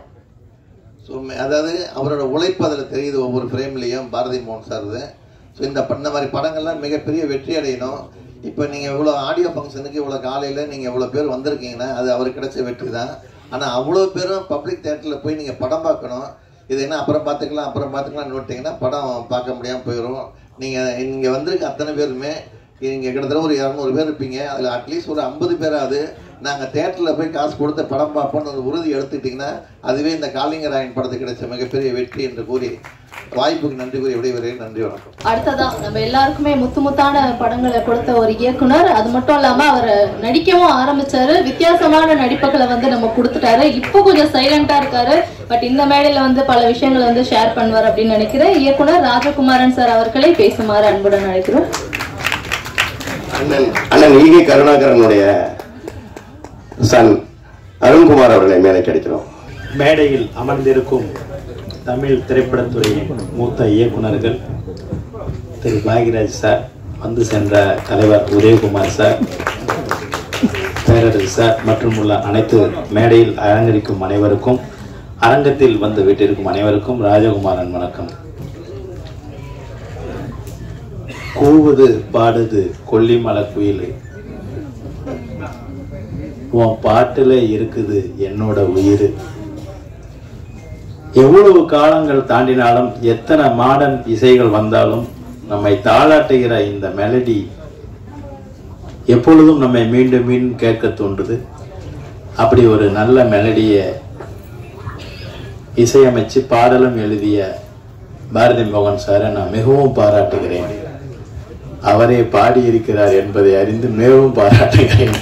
ஸோ அதாவது அவரோட உழைப்பு அதில் தெரியுது ஒவ்வொரு ஃப்ரேம்லேயும் பாரதி மோகன் சார்து ஸோ இந்த பண்ண மாதிரி படங்கள்லாம் மிகப்பெரிய வெற்றி அடையணும். இப்போ நீங்கள் இவ்வளோ ஆடியோ ஃபங்க்ஷனுக்கு இவ்வளோ காலையில் நீங்கள் இவ்வளோ பேர் வந்திருக்கீங்கன்னா அது அவருக்கு கிடைச்ச வெற்றி தான். ஆனால் அவ்வளோ பேரும் பப்ளிக் தேட்டரில் போய் நீங்கள் படம் பார்க்கணும். இது என்ன அப்புறம் பார்த்துக்கலாம் அப்புறம் பார்த்துக்கலாம்னு விட்டிங்கன்னா படம் பார்க்க முடியாமல் போயிடும் நீங்கள் இங்கே வந்திருக்க அத்தனை பேருமே நீங்கள் கிட்டத்தட்ட ஒரு இரநூறு பேர் இருப்பீங்க. அதில் அட்லீஸ்ட் ஒரு ஐம்பது பேராது நாங்கள் தேட்டரில் போய் காசு கொடுத்து படம் பார்ப்போம்னு ஒரு உறுதி எடுத்துக்கிட்டிங்கன்னா அதுவே இந்த காளிங்கராயன் படத்துக்கு கிடைச்ச மிகப்பெரிய வெற்றி என்று கூறி வாய்ப்புக்கு நன்றி கூறி விடைபெறுகிறேன். நன்றி வணக்கம். அடுத்ததா நம்ம எல்லாருக்குமே முத்து முத்தான படங்களை கொடுத்த ஒரு இயக்குனர். அது மட்டும் இல்லாம அவர் நடிக்கவும் ஆரம்பிச்சாரு. வித்தியாசமான நடிப்புகளை வந்து நம்ம கொடுத்துட்டாரு. இப்போ கொஞ்சம் சைலண்டா இருக்காரு. பட் இந்த மேடையில வந்து பல விஷயங்களை வந்து ஷேர் பண்ணுவார் அப்படின்னு நினைக்கிறேன். இயக்குனர் ராஜகுமாரன் சார் அவர்களை பேசுமாறு அன்புடன் அழைக்கிறோம். அண்ணன் அண்ணன் ஈகை கருணாகரனுடைய சன் அருண்குமார் அவர்களை மேலே கிடைக்கிறோம். மேடையில் அமர்ந்திருக்கும் தமிழ் திரைப்படத்துறையின் மூத்த இயக்குனர்கள் திரு. பாகிராஜ் சார் வந்து சென்ற தலைவர் உதயகுமார் சார் பேரரசு சார் மற்றும் உள்ள அனைத்து மேடையில் அலங்கரிக்கும் அனைவருக்கும் அரங்கத்தில் வந்து வீட்டிற்கும் அனைவருக்கும் ராஜகுமாரன் வணக்கம். கூவுது பாடுது கொல்லிமலை குயில். உன் பாட்டில் இருக்குது என்னோட உயிர். எவ்வளவு காலங்கள் தாண்டினாலும் எத்தனை மாடர்ன் இசைகள் வந்தாலும் நம்மை தாளாட்டுகிற இந்த மெலடி எப்பொழுதும் நம்மை மீண்டும் மீண்டும் கேட்க தோன்றுது. அப்படி ஒரு நல்ல மெலடியை இசையமைச்சு பாடலும் எழுதிய பாரதி மோகன் சாரை நான் மிகவும் பாராட்டுகிறேன். அவரே பாடியிருக்கிறார் என்பதை அறிந்து மிகவும் பாராட்டுகிறேன்.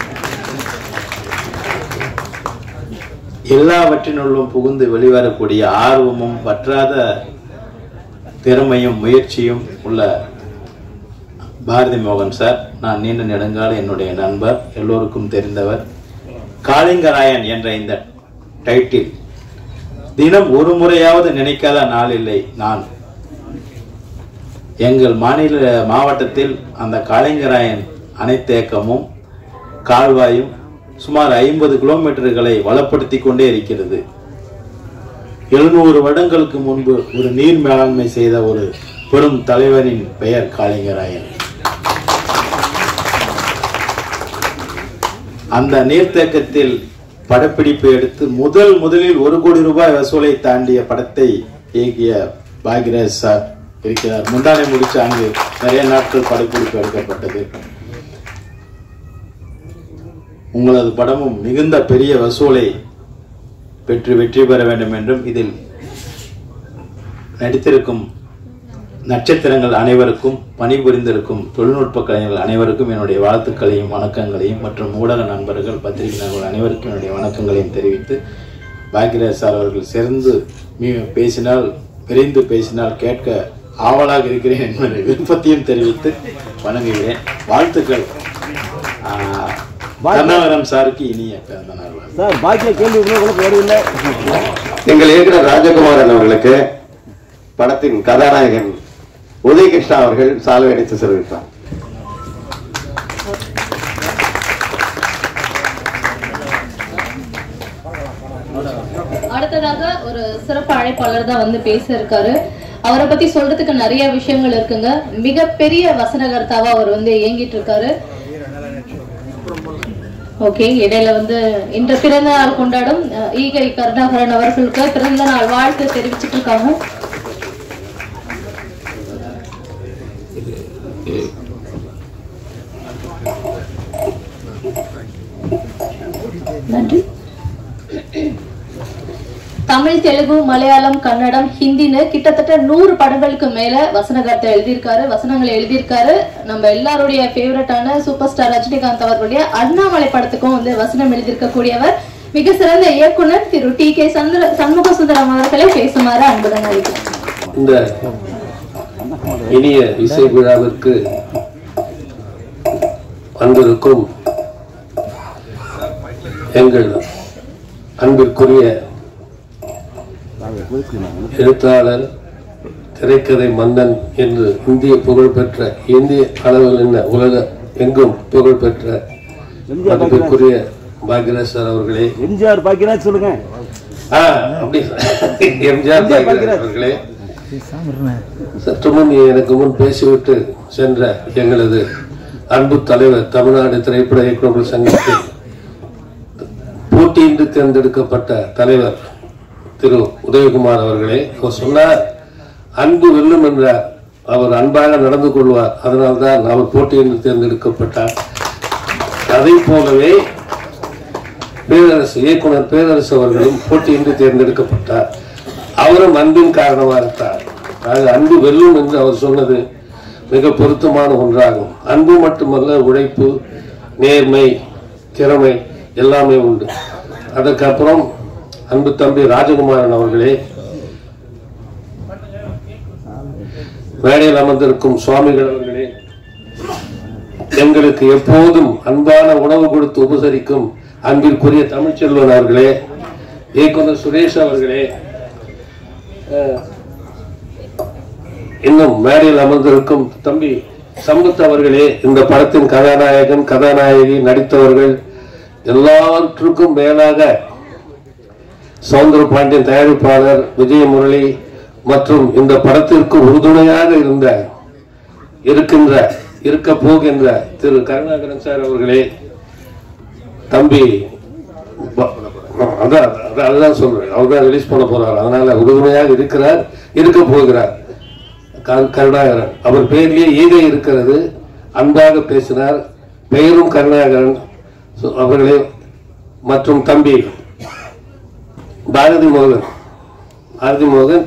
எல்லாவற்றினுள்ளும் புகுந்து வெளிவரக்கூடிய ஆர்வமும் வற்றாத திறமையும் முயற்சியும் உள்ள பாரதி மோகன் சார் நான் நீண்ட நெடுங்கால என்னுடைய நண்பர் எல்லோருக்கும் தெரிந்தவர். காளிங்கராயன் என்ற இந்த டைட்டில் தினம் ஒரு முறையாவது நினைக்காத நாள் இல்லை நான். எங்கள் மாநில மாவட்டத்தில் அந்த காளிங்கராயன் அணைத்தேக்கமும் கால்வாயும் சுமார் ஐம்பது கிலோமீட்டர்களை வளப்படுத்தி கொண்டே இருக்கிறது. எழுநூறு வருடங்களுக்கு முன்பு ஒரு நீர் மேலாண்மை செய்த ஒரு பெரும் தலைவரின் பெயர் காளிங்கராயன் அந்த நீர்த்தேக்கத்தில் படப்பிடிப்பு எடுத்து முதல் முதலில் ஒரு கோடி ரூபாய் வசூலை தாண்டிய படத்தை இயக்கிய பாக்யராஜ் சார். இருக்கிறார். முந்தானை முடிச்சு அங்கு நிறைய நாட்கள் படப்பிடிப்பு எடுக்கப்பட்டது. உங்களது படமும் மிகுந்த பெரிய வசூலை பெற்று வெற்றி பெற வேண்டும் என்றும் இதில் நடித்திருக்கும் நட்சத்திரங்கள் அனைவருக்கும் பணிபுரிந்திருக்கும் தொழில்நுட்ப கலைஞர்கள் அனைவருக்கும் என்னுடைய வாழ்த்துக்களையும் வணக்கங்களையும் மற்றும் ஊடக நண்பர்கள் பத்திரிகை நண்பர்கள் அனைவருக்கும் என்னுடைய வணக்கங்களையும் தெரிவித்து பாக்யராஜ் சார் அவர்கள் சிறந்து மீ- பேசினால் விரைந்து பேசினால் கேட்க ஆவலாக இருக்கிறேன் என்பதை விருப்பத்தையும் தெரிவித்து வணங்குகிறேன். வாழ்த்துக்கள். கருணாகரன் சாருக்கு இனிய பிறந்த நாள் வாழ்த்து. சார் பாக்கிய கேள்வி உங்களுக்கு வரவில்லை எங்கள் இயக்குனர் ராஜகுமாரன் அவர்களுக்கு படத்தின் கதாநாயகன் உதயகிருஷ்ணா அவர்கள் சால்வை அடித்து சிறப்பித்தார் அடுத்ததாக ஒரு சிறப்பு அழைப்பாளர் தான் வந்து பேச இருக்காரு. அவரை பத்தி சொல்றதுக்கு நிறைய விஷயங்கள் இருக்குங்க. மிகப்பெரிய வசனகர்த்தாவா அவர் வந்து இயங்கிட்டு இருக்காரு ஓகே இடையில வந்து இன்று பிறந்த நாள் கொண்டாடும் ஈகை கருணாகரன் அவர்களுக்கு பிறந்த நாள் வாழ்த்து தெரிவிச்சிட்டு இருக்காங்க நன்றி தமிழ் தெலுங்கு மலையாளம் கன்னடம் ஹிந்தின்னு கிட்டத்தட்ட நூறு படங்களுக்கு மேல வசனகர்த்தை எழுதியிருக்காரு. வசனங்களை எழுதியிருக்காரு. நம்ம எல்லாருடைய ஃபேவரட்டான சூப்பர் ஸ்டார் ரஜினிகாந்த் அவர்களுடைய அண்ணாமலை படத்துக்கும் வந்து வசனம் எழுதியிருக்கக்கூடியவர் மிக சிறந்த இயக்குனர் திரு டி கே சந்திர சண்முக சுந்தரம் அவர்களை பேசுமாறு அன்புடன் அழைக்கிறேன். இந்த இனிய இசை விழாவிற்கு வந்திருக்கும் எங்கள் அன்பிற்குரிய எழுத்தாளர் திரைக்கதை மன்னன் என்று இந்திய புகழ்பெற்ற இந்திய அளவில் என்ன உலக எங்கும் புகழ்பெற்ற மதிப்பிற்குரிய பாக்யராஜ் சார் அவர்களே. எம்ஜிஆர் சொல்லுங்க. அப்படி பாக்யராஜ் அவர்களே. சற்று முன் எனக்கு முன் பேசிவிட்டு சென்ற எங்களது அன்பு தலைவர் தமிழ்நாடு திரைப்பட இயக்குநர்கள் சங்கத்தில் போட்டியின்றி தேர்ந்தெடுக்கப்பட்ட தலைவர் திரு உதயகுமார் அவர்களே அவர் சொன்னார் அன்பு வெல்லும் என்றார் அவர் அன்பாக நடந்து கொள்வார். அதனால்தான் அவர் போட்டியின்றி தேர்ந்தெடுக்கப்பட்டார். அதை போலவே பேரரசு இயக்குனர் பேரரசு அவர்களும் போட்டியின்றி தேர்ந்தெடுக்கப்பட்டார். அவரும் அன்பின் காரணமாகத்தான். ஆக அன்பு வெல்லும் என்று அவர் சொன்னது மிக பொருத்தமான ஒன்றாகும். அன்பு மட்டுமல்ல உழைப்பு நேர்மை திறமை எல்லாமே உண்டு. அதற்கப்புறம் அன்பு தம்பி ராஜகுமாரன் அவர்களே மேடையில் அமர்ந்திருக்கும் சுவாமிகள் அவர்களே எங்களுக்கு எப்போதும் அன்பான உணவு கொடுத்து உபசரிக்கும் அன்பிற்குரிய தமிழ்ச்செல்வன் அவர்களே இயக்குனர் சுரேஷ் அவர்களே இன்னும் மேடையில் அமர்ந்திருக்கும் தம்பி சம்பத் அவர்களே இந்த படத்தின் கதாநாயகன் கதாநாயகி நடித்தவர்கள் எல்லாவற்றுக்கும் மேலாக சவுந்தர பாண்டியன் தயாரிப்பாளர் விஜய முரளி மற்றும் இந்த படத்திற்கு உறுதுணையாக இருந்த இருக்கின்ற இருக்க போகின்ற திரு கருணாகரன் சார் அவர்களே தம்பி அதான் அதான் அதுதான் சொல்றேன். அவர் தான் ரிலீஸ் பண்ண போறார். அதனால உறுதுணையாக இருக்கிறார் இருக்க போகிறார். கருணாகரன். அவர் பெயர்லேயே ஈகை இருக்கிறது. அன்பாக பேசினார். பெயரும் கருணாகரன். அவர்களே மற்றும் தம்பி பாரதி மோகன். பாரதி மோகன்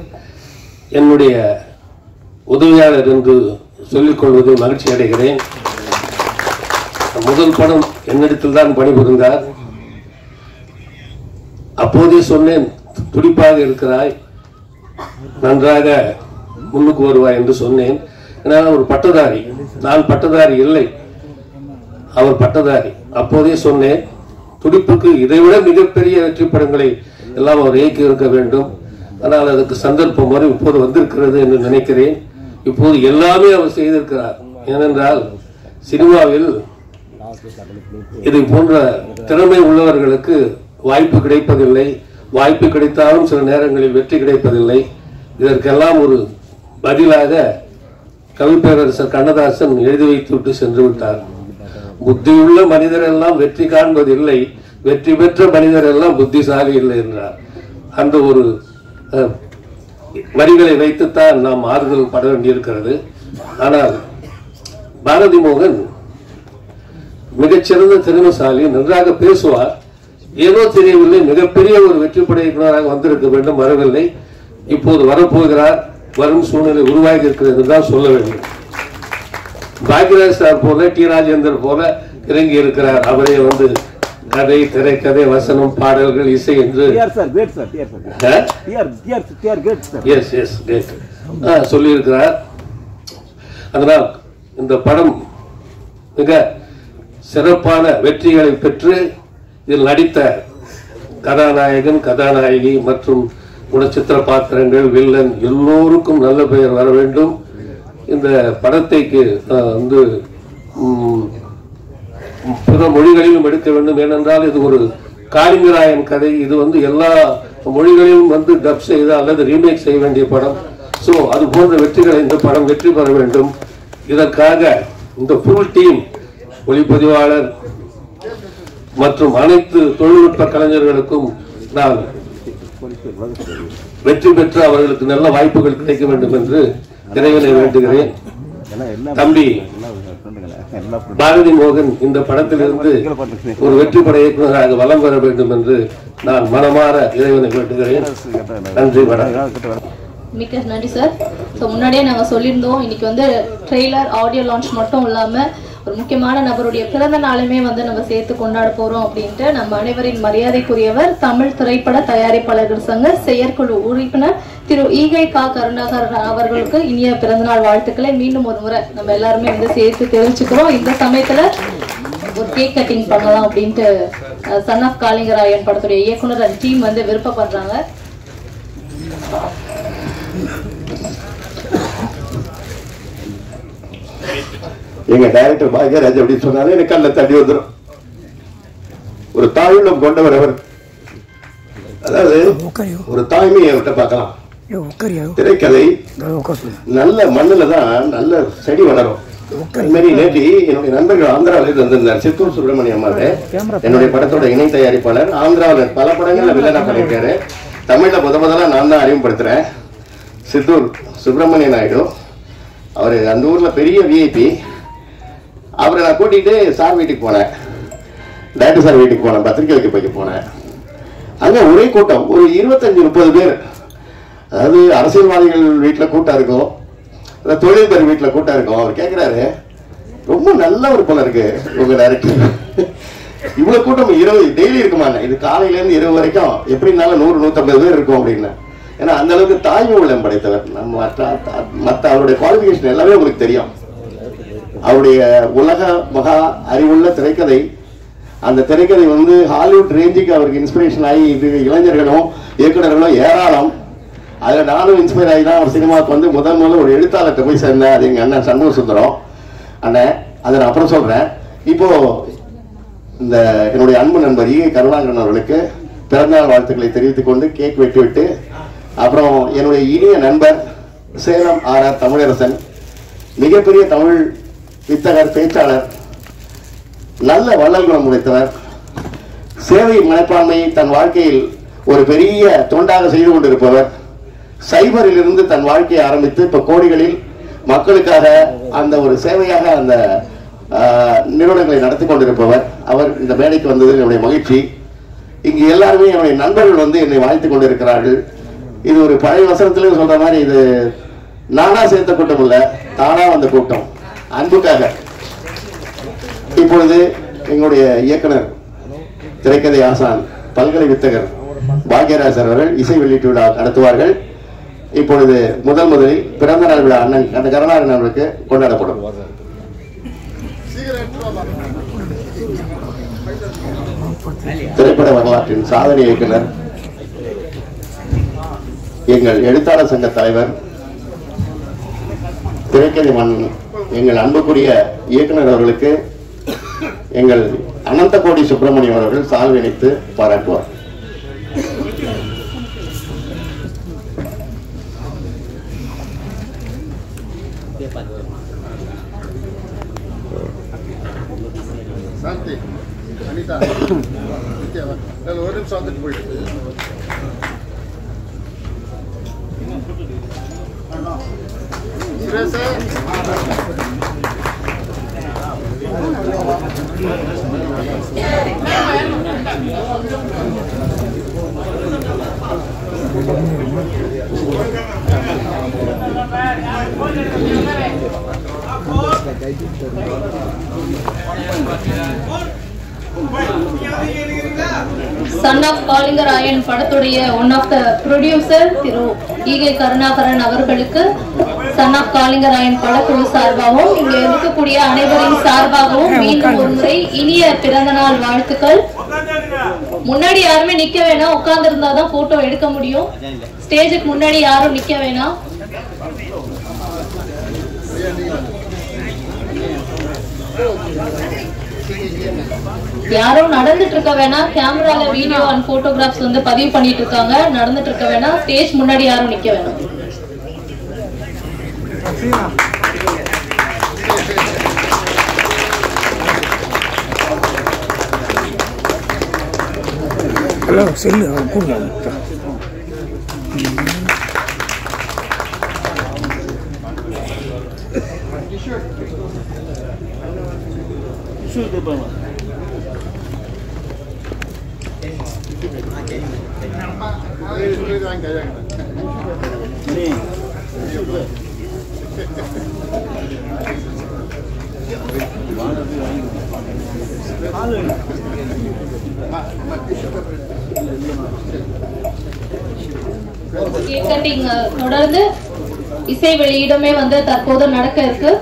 என்னுடைய உதவியாளர் என்று சொல்லிக் கொள்வது மகிழ்ச்சி அடைகிறேன். முதல் படம் என்னிடத்தில் தான் பணிபுரிந்தார். அப்போதே சொன்னேன் துடிப்பாக இருக்கிறாய் நன்றாக முன்னுக்கு வருவாய் என்று சொன்னேன். ஏன்னா ஒரு பட்டதாரி. நான் பட்டதாரி இல்லை. அவர் பட்டதாரி. அப்போதே சொன்னேன் துடிப்புக்கு இதைவிட மிகப்பெரிய வெற்றி படங்களை எல்லாம் அவர் இயக்கி இருக்க வேண்டும். ஆனால் அதுக்கு சந்தர்ப்பம் வரை இப்போது வந்திருக்கிறது என்று நினைக்கிறேன். இப்போது எல்லாமே அவர் செய்திருக்கிறார். ஏனென்றால் சினிமாவில் இதை போன்ற திறமை உள்ளவர்களுக்கு வாய்ப்பு கிடைப்பதில்லை. வாய்ப்பு கிடைத்தாலும் சில நேரங்களில் வெற்றி கிடைப்பதில்லை. இதற்கெல்லாம் ஒரு பதிலாக கவிப்பேரரசர் கண்ணதாசன் எழுதி வைத்துவிட்டு சென்று விட்டார். புத்தியுள்ள மனிதர் எல்லாம் வெற்றி காண்பதில்லை. வெற்றி பெற்ற மனிதர் எல்லாம் புத்திசாலி இல்லை என்றார். அந்த ஒரு வரிகளை வைத்துத்தான் நாம் ஆறுதல் பட வேண்டியிருக்கிறது. ஆனால் பாரதி மோகன் மிகச்சிறந்த திறமைசாலி நன்றாக பேசுவார். ஏதோ தெரியவில்லை மிகப்பெரிய ஒரு வெற்றி படையினராக வந்திருக்க வேண்டும் வரவில்லை. இப்போது வரப்போகிறார் வரும் சூழ்நிலை உருவாகி இருக்கிறது என்று தான் சொல்ல வேண்டும். பாக்யராஜ் சார் போல டி. ராஜேந்தர் போல இறங்கி இருக்கிறார். அவரே வந்து கதை திரைக்கதை வசனம் பாடல்கள் இசை என்று எஸ் எஸ் கிரேட் சொல்லியிருக்கிறார். அதனால் இந்த படம் மிக சிறப்பான வெற்றிகளை பெற்று இதில் நடித்த கதாநாயகன் கதாநாயகி மற்றும் குணச்சித்திர பாத்திரங்கள் வில்லன் எல்லோருக்கும் நல்ல பெயர் வர வேண்டும். இந்த படத்தைக்கு வந்து பிற மொழிகளிலும் எடுக்க வேண்டும். ஏனென்றால் இது ஒரு காளிங்கராயன் கதை. இது வந்து எல்லா மொழிகளிலும் வந்து டப் செய்த அல்லது ரீமேக் செய்ய வேண்டிய படம். ஸோ அது போன்ற வெற்றிகளை இந்த படம் வெற்றி பெற வேண்டும். இதற்காக இந்த ஃபுல் டீம் ஒளிப்பதிவாளர் மற்றும் அனைத்து தொழில்நுட்ப கலைஞர்களுக்கும் நான் வெற்றி பெற்று அவர்களுக்கு நல்ல வாய்ப்புகள் கிடைக்க வேண்டும் என்று இறைவனை வேண்டுகிறேன். தம்பி பாரதி மோகன் இந்த படத்திலிருந்து ஒரு வெற்றி பட இயக்குநராக வலம் பெற வேண்டும் என்று நான் மனமாற இறைவனை வேண்டுகிறேன். நன்றி மேடம் மிக்க நன்றி சார் ஸோ முன்னாடியே நாங்கள் சொல்லியிருந்தோம் இன்னைக்கு வந்து ட்ரெய்லர் ஆடியோ லான்ச் மட்டும் இல்லாமல் ஒரு முக்கியமான நபருடைய பிறந்த நாளுமே வந்து நம்ம சேர்த்து கொண்டாட போறோம் அப்படின்ட்டு நம்ம அனைவரின் மரியாதைக்குரியவர் தமிழ் திரைப்பட தயாரிப்பாளர்கள் சங்க செயற்குழு உறுப்பினர் திரு ஈகை கா கருணாகர் அவர்களுக்கு இனிய பிறந்தநாள் வாழ்த்துக்களை. மீண்டும் ஒரு முறை நம்ம எல்லாருமே வந்து சேர்த்து தெரிவிச்சுக்கிறோம். இந்த சமயத்துல ஒரு கேக் கட்டிங் பண்ணலாம் அப்படின்ட்டு சன் ஆஃப் காளிங்கராயன் படத்துடைய இயக்குனர் அந்த டீம் வந்து விருப்பப்படுறாங்க எங்க டைரக்டர் பாக்யராஜ் அப்படின்னு சொன்னாலே எனக்கு கண்ணில் தண்ணி வந்துடும் ஒரு தாயுள்ளம் கொண்டவர் அவர். அதாவது ஒரு தாய்மை அவர்கிட்ட பார்க்கலாம். திரைக்கதை நல்ல மண்ணுல தான் நல்ல செடி வளரும். மாதிரி நேற்று என்னுடைய நண்பர்கள் ஆந்திராவில இருந்து வந்திருந்தார். சித்தூர் சுப்பிரமணியம் அம்மாவே என்னுடைய படத்தோட இணை தயாரிப்பாளர். ஆந்திராவில் பல படங்கள்ல வில்லனா பண்ணியிருக்காரு. தமிழ்ல முத முதல்ல நான் தான் அறிமுகப்படுத்துறேன். சித்தூர் சுப்பிரமணிய நாயுடு. அவர் அந்த ஊர்ல பெரிய விஐபி அவரை நான் கூட்டிகிட்டு சார் வீட்டுக்கு போனேன். டேரக்டர் சார் வீட்டுக்கு போனேன் பத்திரிக்கை வைக்க போய்க்க போனேன். அங்கே ஒரே கூட்டம் ஒரு இருபத்தஞ்சி முப்பது பேர். அதாவது அரசியல்வாதிகள் வீட்டில் கூட்டம் இருக்கும். இல்ல வீட்டில் கூட்டம் இருக்கும். அவர் கேட்குறாரு ரொம்ப நல்ல ஒரு போல இருக்கு உங்க டேரக்டர் இவ்வளவு கூட்டம் இரவு டெய்லி இருக்குமா இது காலையில இருந்து இரவு வரைக்கும் இருந்தாலும் நூறு நூத்தம்பது பேர் இருக்கும் அப்படின்னு. ஏன்னா அந்த அளவுக்கு தாய்மை உள்ளம் படைத்தவர். நம்ம மற்ற மற்ற அவருடைய குவாலிஃபிகேஷன் எல்லாமே உங்களுக்கு தெரியும். அவருடைய உலக மகா அறிவுள்ள திரைக்கதை. அந்த திரைக்கதை வந்து ஹாலிவுட் ரேஞ்சுக்கு அவருக்கு இன்ஸ்பிரேஷன் ஆகி இது இளைஞர்களும் இயக்குநர்களும் ஏராளம். அதில் நானும் இன்ஸ்பயர் ஆகி தான் அவர் சினிமாவுக்கு வந்து முதல் முதல்ல ஒரு எழுத்தாளர்கிட்ட போய் சேர்ந்தேன். அது எங்கள் அண்ணன் சண்முக சுந்தரம். அண்ணன் அதை நான் அப்புறம் சொல்கிறேன் இப்போது இந்த என்னுடைய அன்பு நண்பர் ஈகை கருணாகரன் அவர்களுக்கு பிறந்தநாள் வாழ்த்துக்களை தெரிவித்துக் கொண்டு கேக் வெட்டிவிட்டு அப்புறம் என்னுடைய இனிய நண்பர் சேலம் ஆர் ஆர் தமிழரசன் மிகப்பெரிய தமிழ் வித்தகர் பேச்சாளர் நல்ல வள்ளல் உடைத்தவர். சேவை மனப்பான்மையை தன் வாழ்க்கையில் ஒரு பெரிய தொண்டாக செய்து கொண்டிருப்பவர். சைபரில் இருந்து தன் வாழ்க்கையை ஆரம்பித்து இப்ப கோடிகளில் மக்களுக்காக அந்த ஒரு சேவையாக அந்த நிறுவனங்களை நடத்தி கொண்டிருப்பவர். அவர் இந்த மேடைக்கு வந்தது என்னுடைய மகிழ்ச்சி. இங்கு எல்லாருமே என்னுடைய நண்பர்கள் வந்து என்னை வாழ்த்து கொண்டிருக்கிறார்கள். இது ஒரு பழைய வசனத்திலே சொல்ற மாதிரி இது நானா சேர்த்த கூட்டம் இல்லை தானா வந்த கூட்டம். அன்புக்காக. இப்பொழுது எங்களுடைய இயக்குனர் திரைக்கதை ஆசான் பல்கலை வித்தகர் பாக்யராஜர் அவர்கள் இசை வெளியீட்டு விழா நடத்துவார்கள். இப்பொழுது முதல் முதலில் பிறந்த நாள் விழா அண்ணன் அந்த கருணாகரன் அவர்களுக்கு கொண்டாடப்படும். திரைப்பட வரலாற்றின் சாதனை இயக்குனர் எங்கள் எழுத்தாளர் சங்க தலைவர் திரைக்கதை மன்னன் எங்கள் அன்புக்குரிய இயக்குனர் அவர்களுக்கு எங்கள் அனந்தகோடி சுப்பிரமணியம் அவர்கள் சால்வை இணைத்து பாராட்டுவார். சாந்தி அனிதா ஒரு நிமிஷம் வந்துட்டு போயிட்டு சன் ஆஃப் காளிங்கராயன் படத்துடைய ஒன் ஆஃப் த ப்ரொடியூசர் திரு ஈகை கருணாகரன் அவர்களுக்கு சன் ஆஃப் காளிங்கராயன் படக்குழு சார்பாகவும் இங்க இருக்கக்கூடிய அனைவரின் சார்பாகவும் மீண்டும் ஒரு முறை இனிய பிறந்த நாள் வாழ்த்துக்கள். முன்னாடி யாருமே நிக்க வேணாம் உட்கார்ந்து இருந்தாதான் போட்டோ எடுக்க முடியும். ஸ்டேஜுக்கு முன்னாடி யாரும் நிக்க வேணாம். யாரும் நடந்துட்டு இருக்க வேணாம். கேமரால வீடியோ அண்ட் போட்டோகிராஃப்ஸ் வந்து பதிவு பண்ணிட்டு இருக்காங்க. நடந்துட்டு இருக்க வேணாம். ஸ்டேஜ் முன்னாடி யாரும் நிக்க வேணாம். xin nào 그럼 쓸려고 꿈이 없다. 수도 봐봐. 네. கேக் கட்டிங் தொடர்ந்து இசை வெளியீடுமே வந்து தற்போது நடக்க இருக்கு.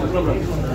அடுத்ததா நீங்க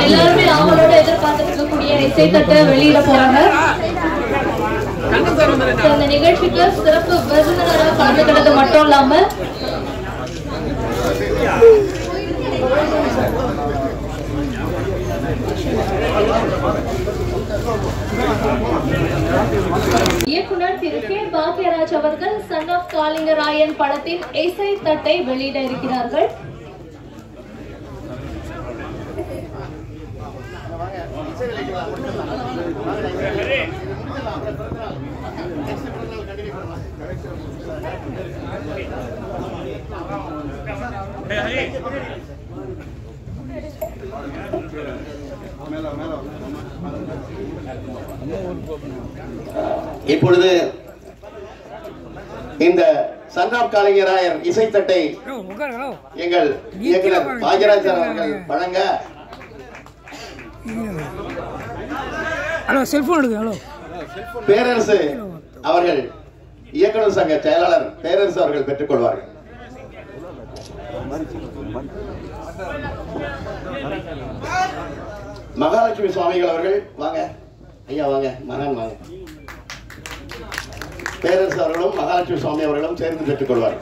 எல்லாருமே அவங்களோட எதிர்பார்த்துட்டு இருக்கக்கூடிய இசை வெளியிட போறாங்க இந்த நிகழ்ச்சிக்கு சிறப்பு விருந்தினராக கலந்துக்கிறது மட்டும் இல்லாம இயக்குனர் திரு கே. பாக்யராஜ் அவர்கள் சன் ஆஃப் காளிங்கராயன் படத்தின் இசை தட்டை வெளியிட இருக்கிறார்கள். இப்பொழுது இந்த சன் ஆஃப் கலைஞராயர் இசைத்தட்டை எங்கள் இயக்குனர் சார் அவர்கள் வழங்க. ஹலோ செல்ஃபோன் எடுங்க ஹலோ. பேரரசு அவர்கள் இயக்குனர் சங்க செயலாளர் பேரரசு அவர்கள் பெற்றுக்கொள்வார்கள். மகாலட்சுமி சுவாமிகள் அவர்கள் வாங்க. ஐயா வாங்க. மகன் வாங்க. பேரரசு அவர்களும் மகாலட்சுமி சுவாமி அவர்களும் சேர்ந்து பெற்றுக்கொள்வார்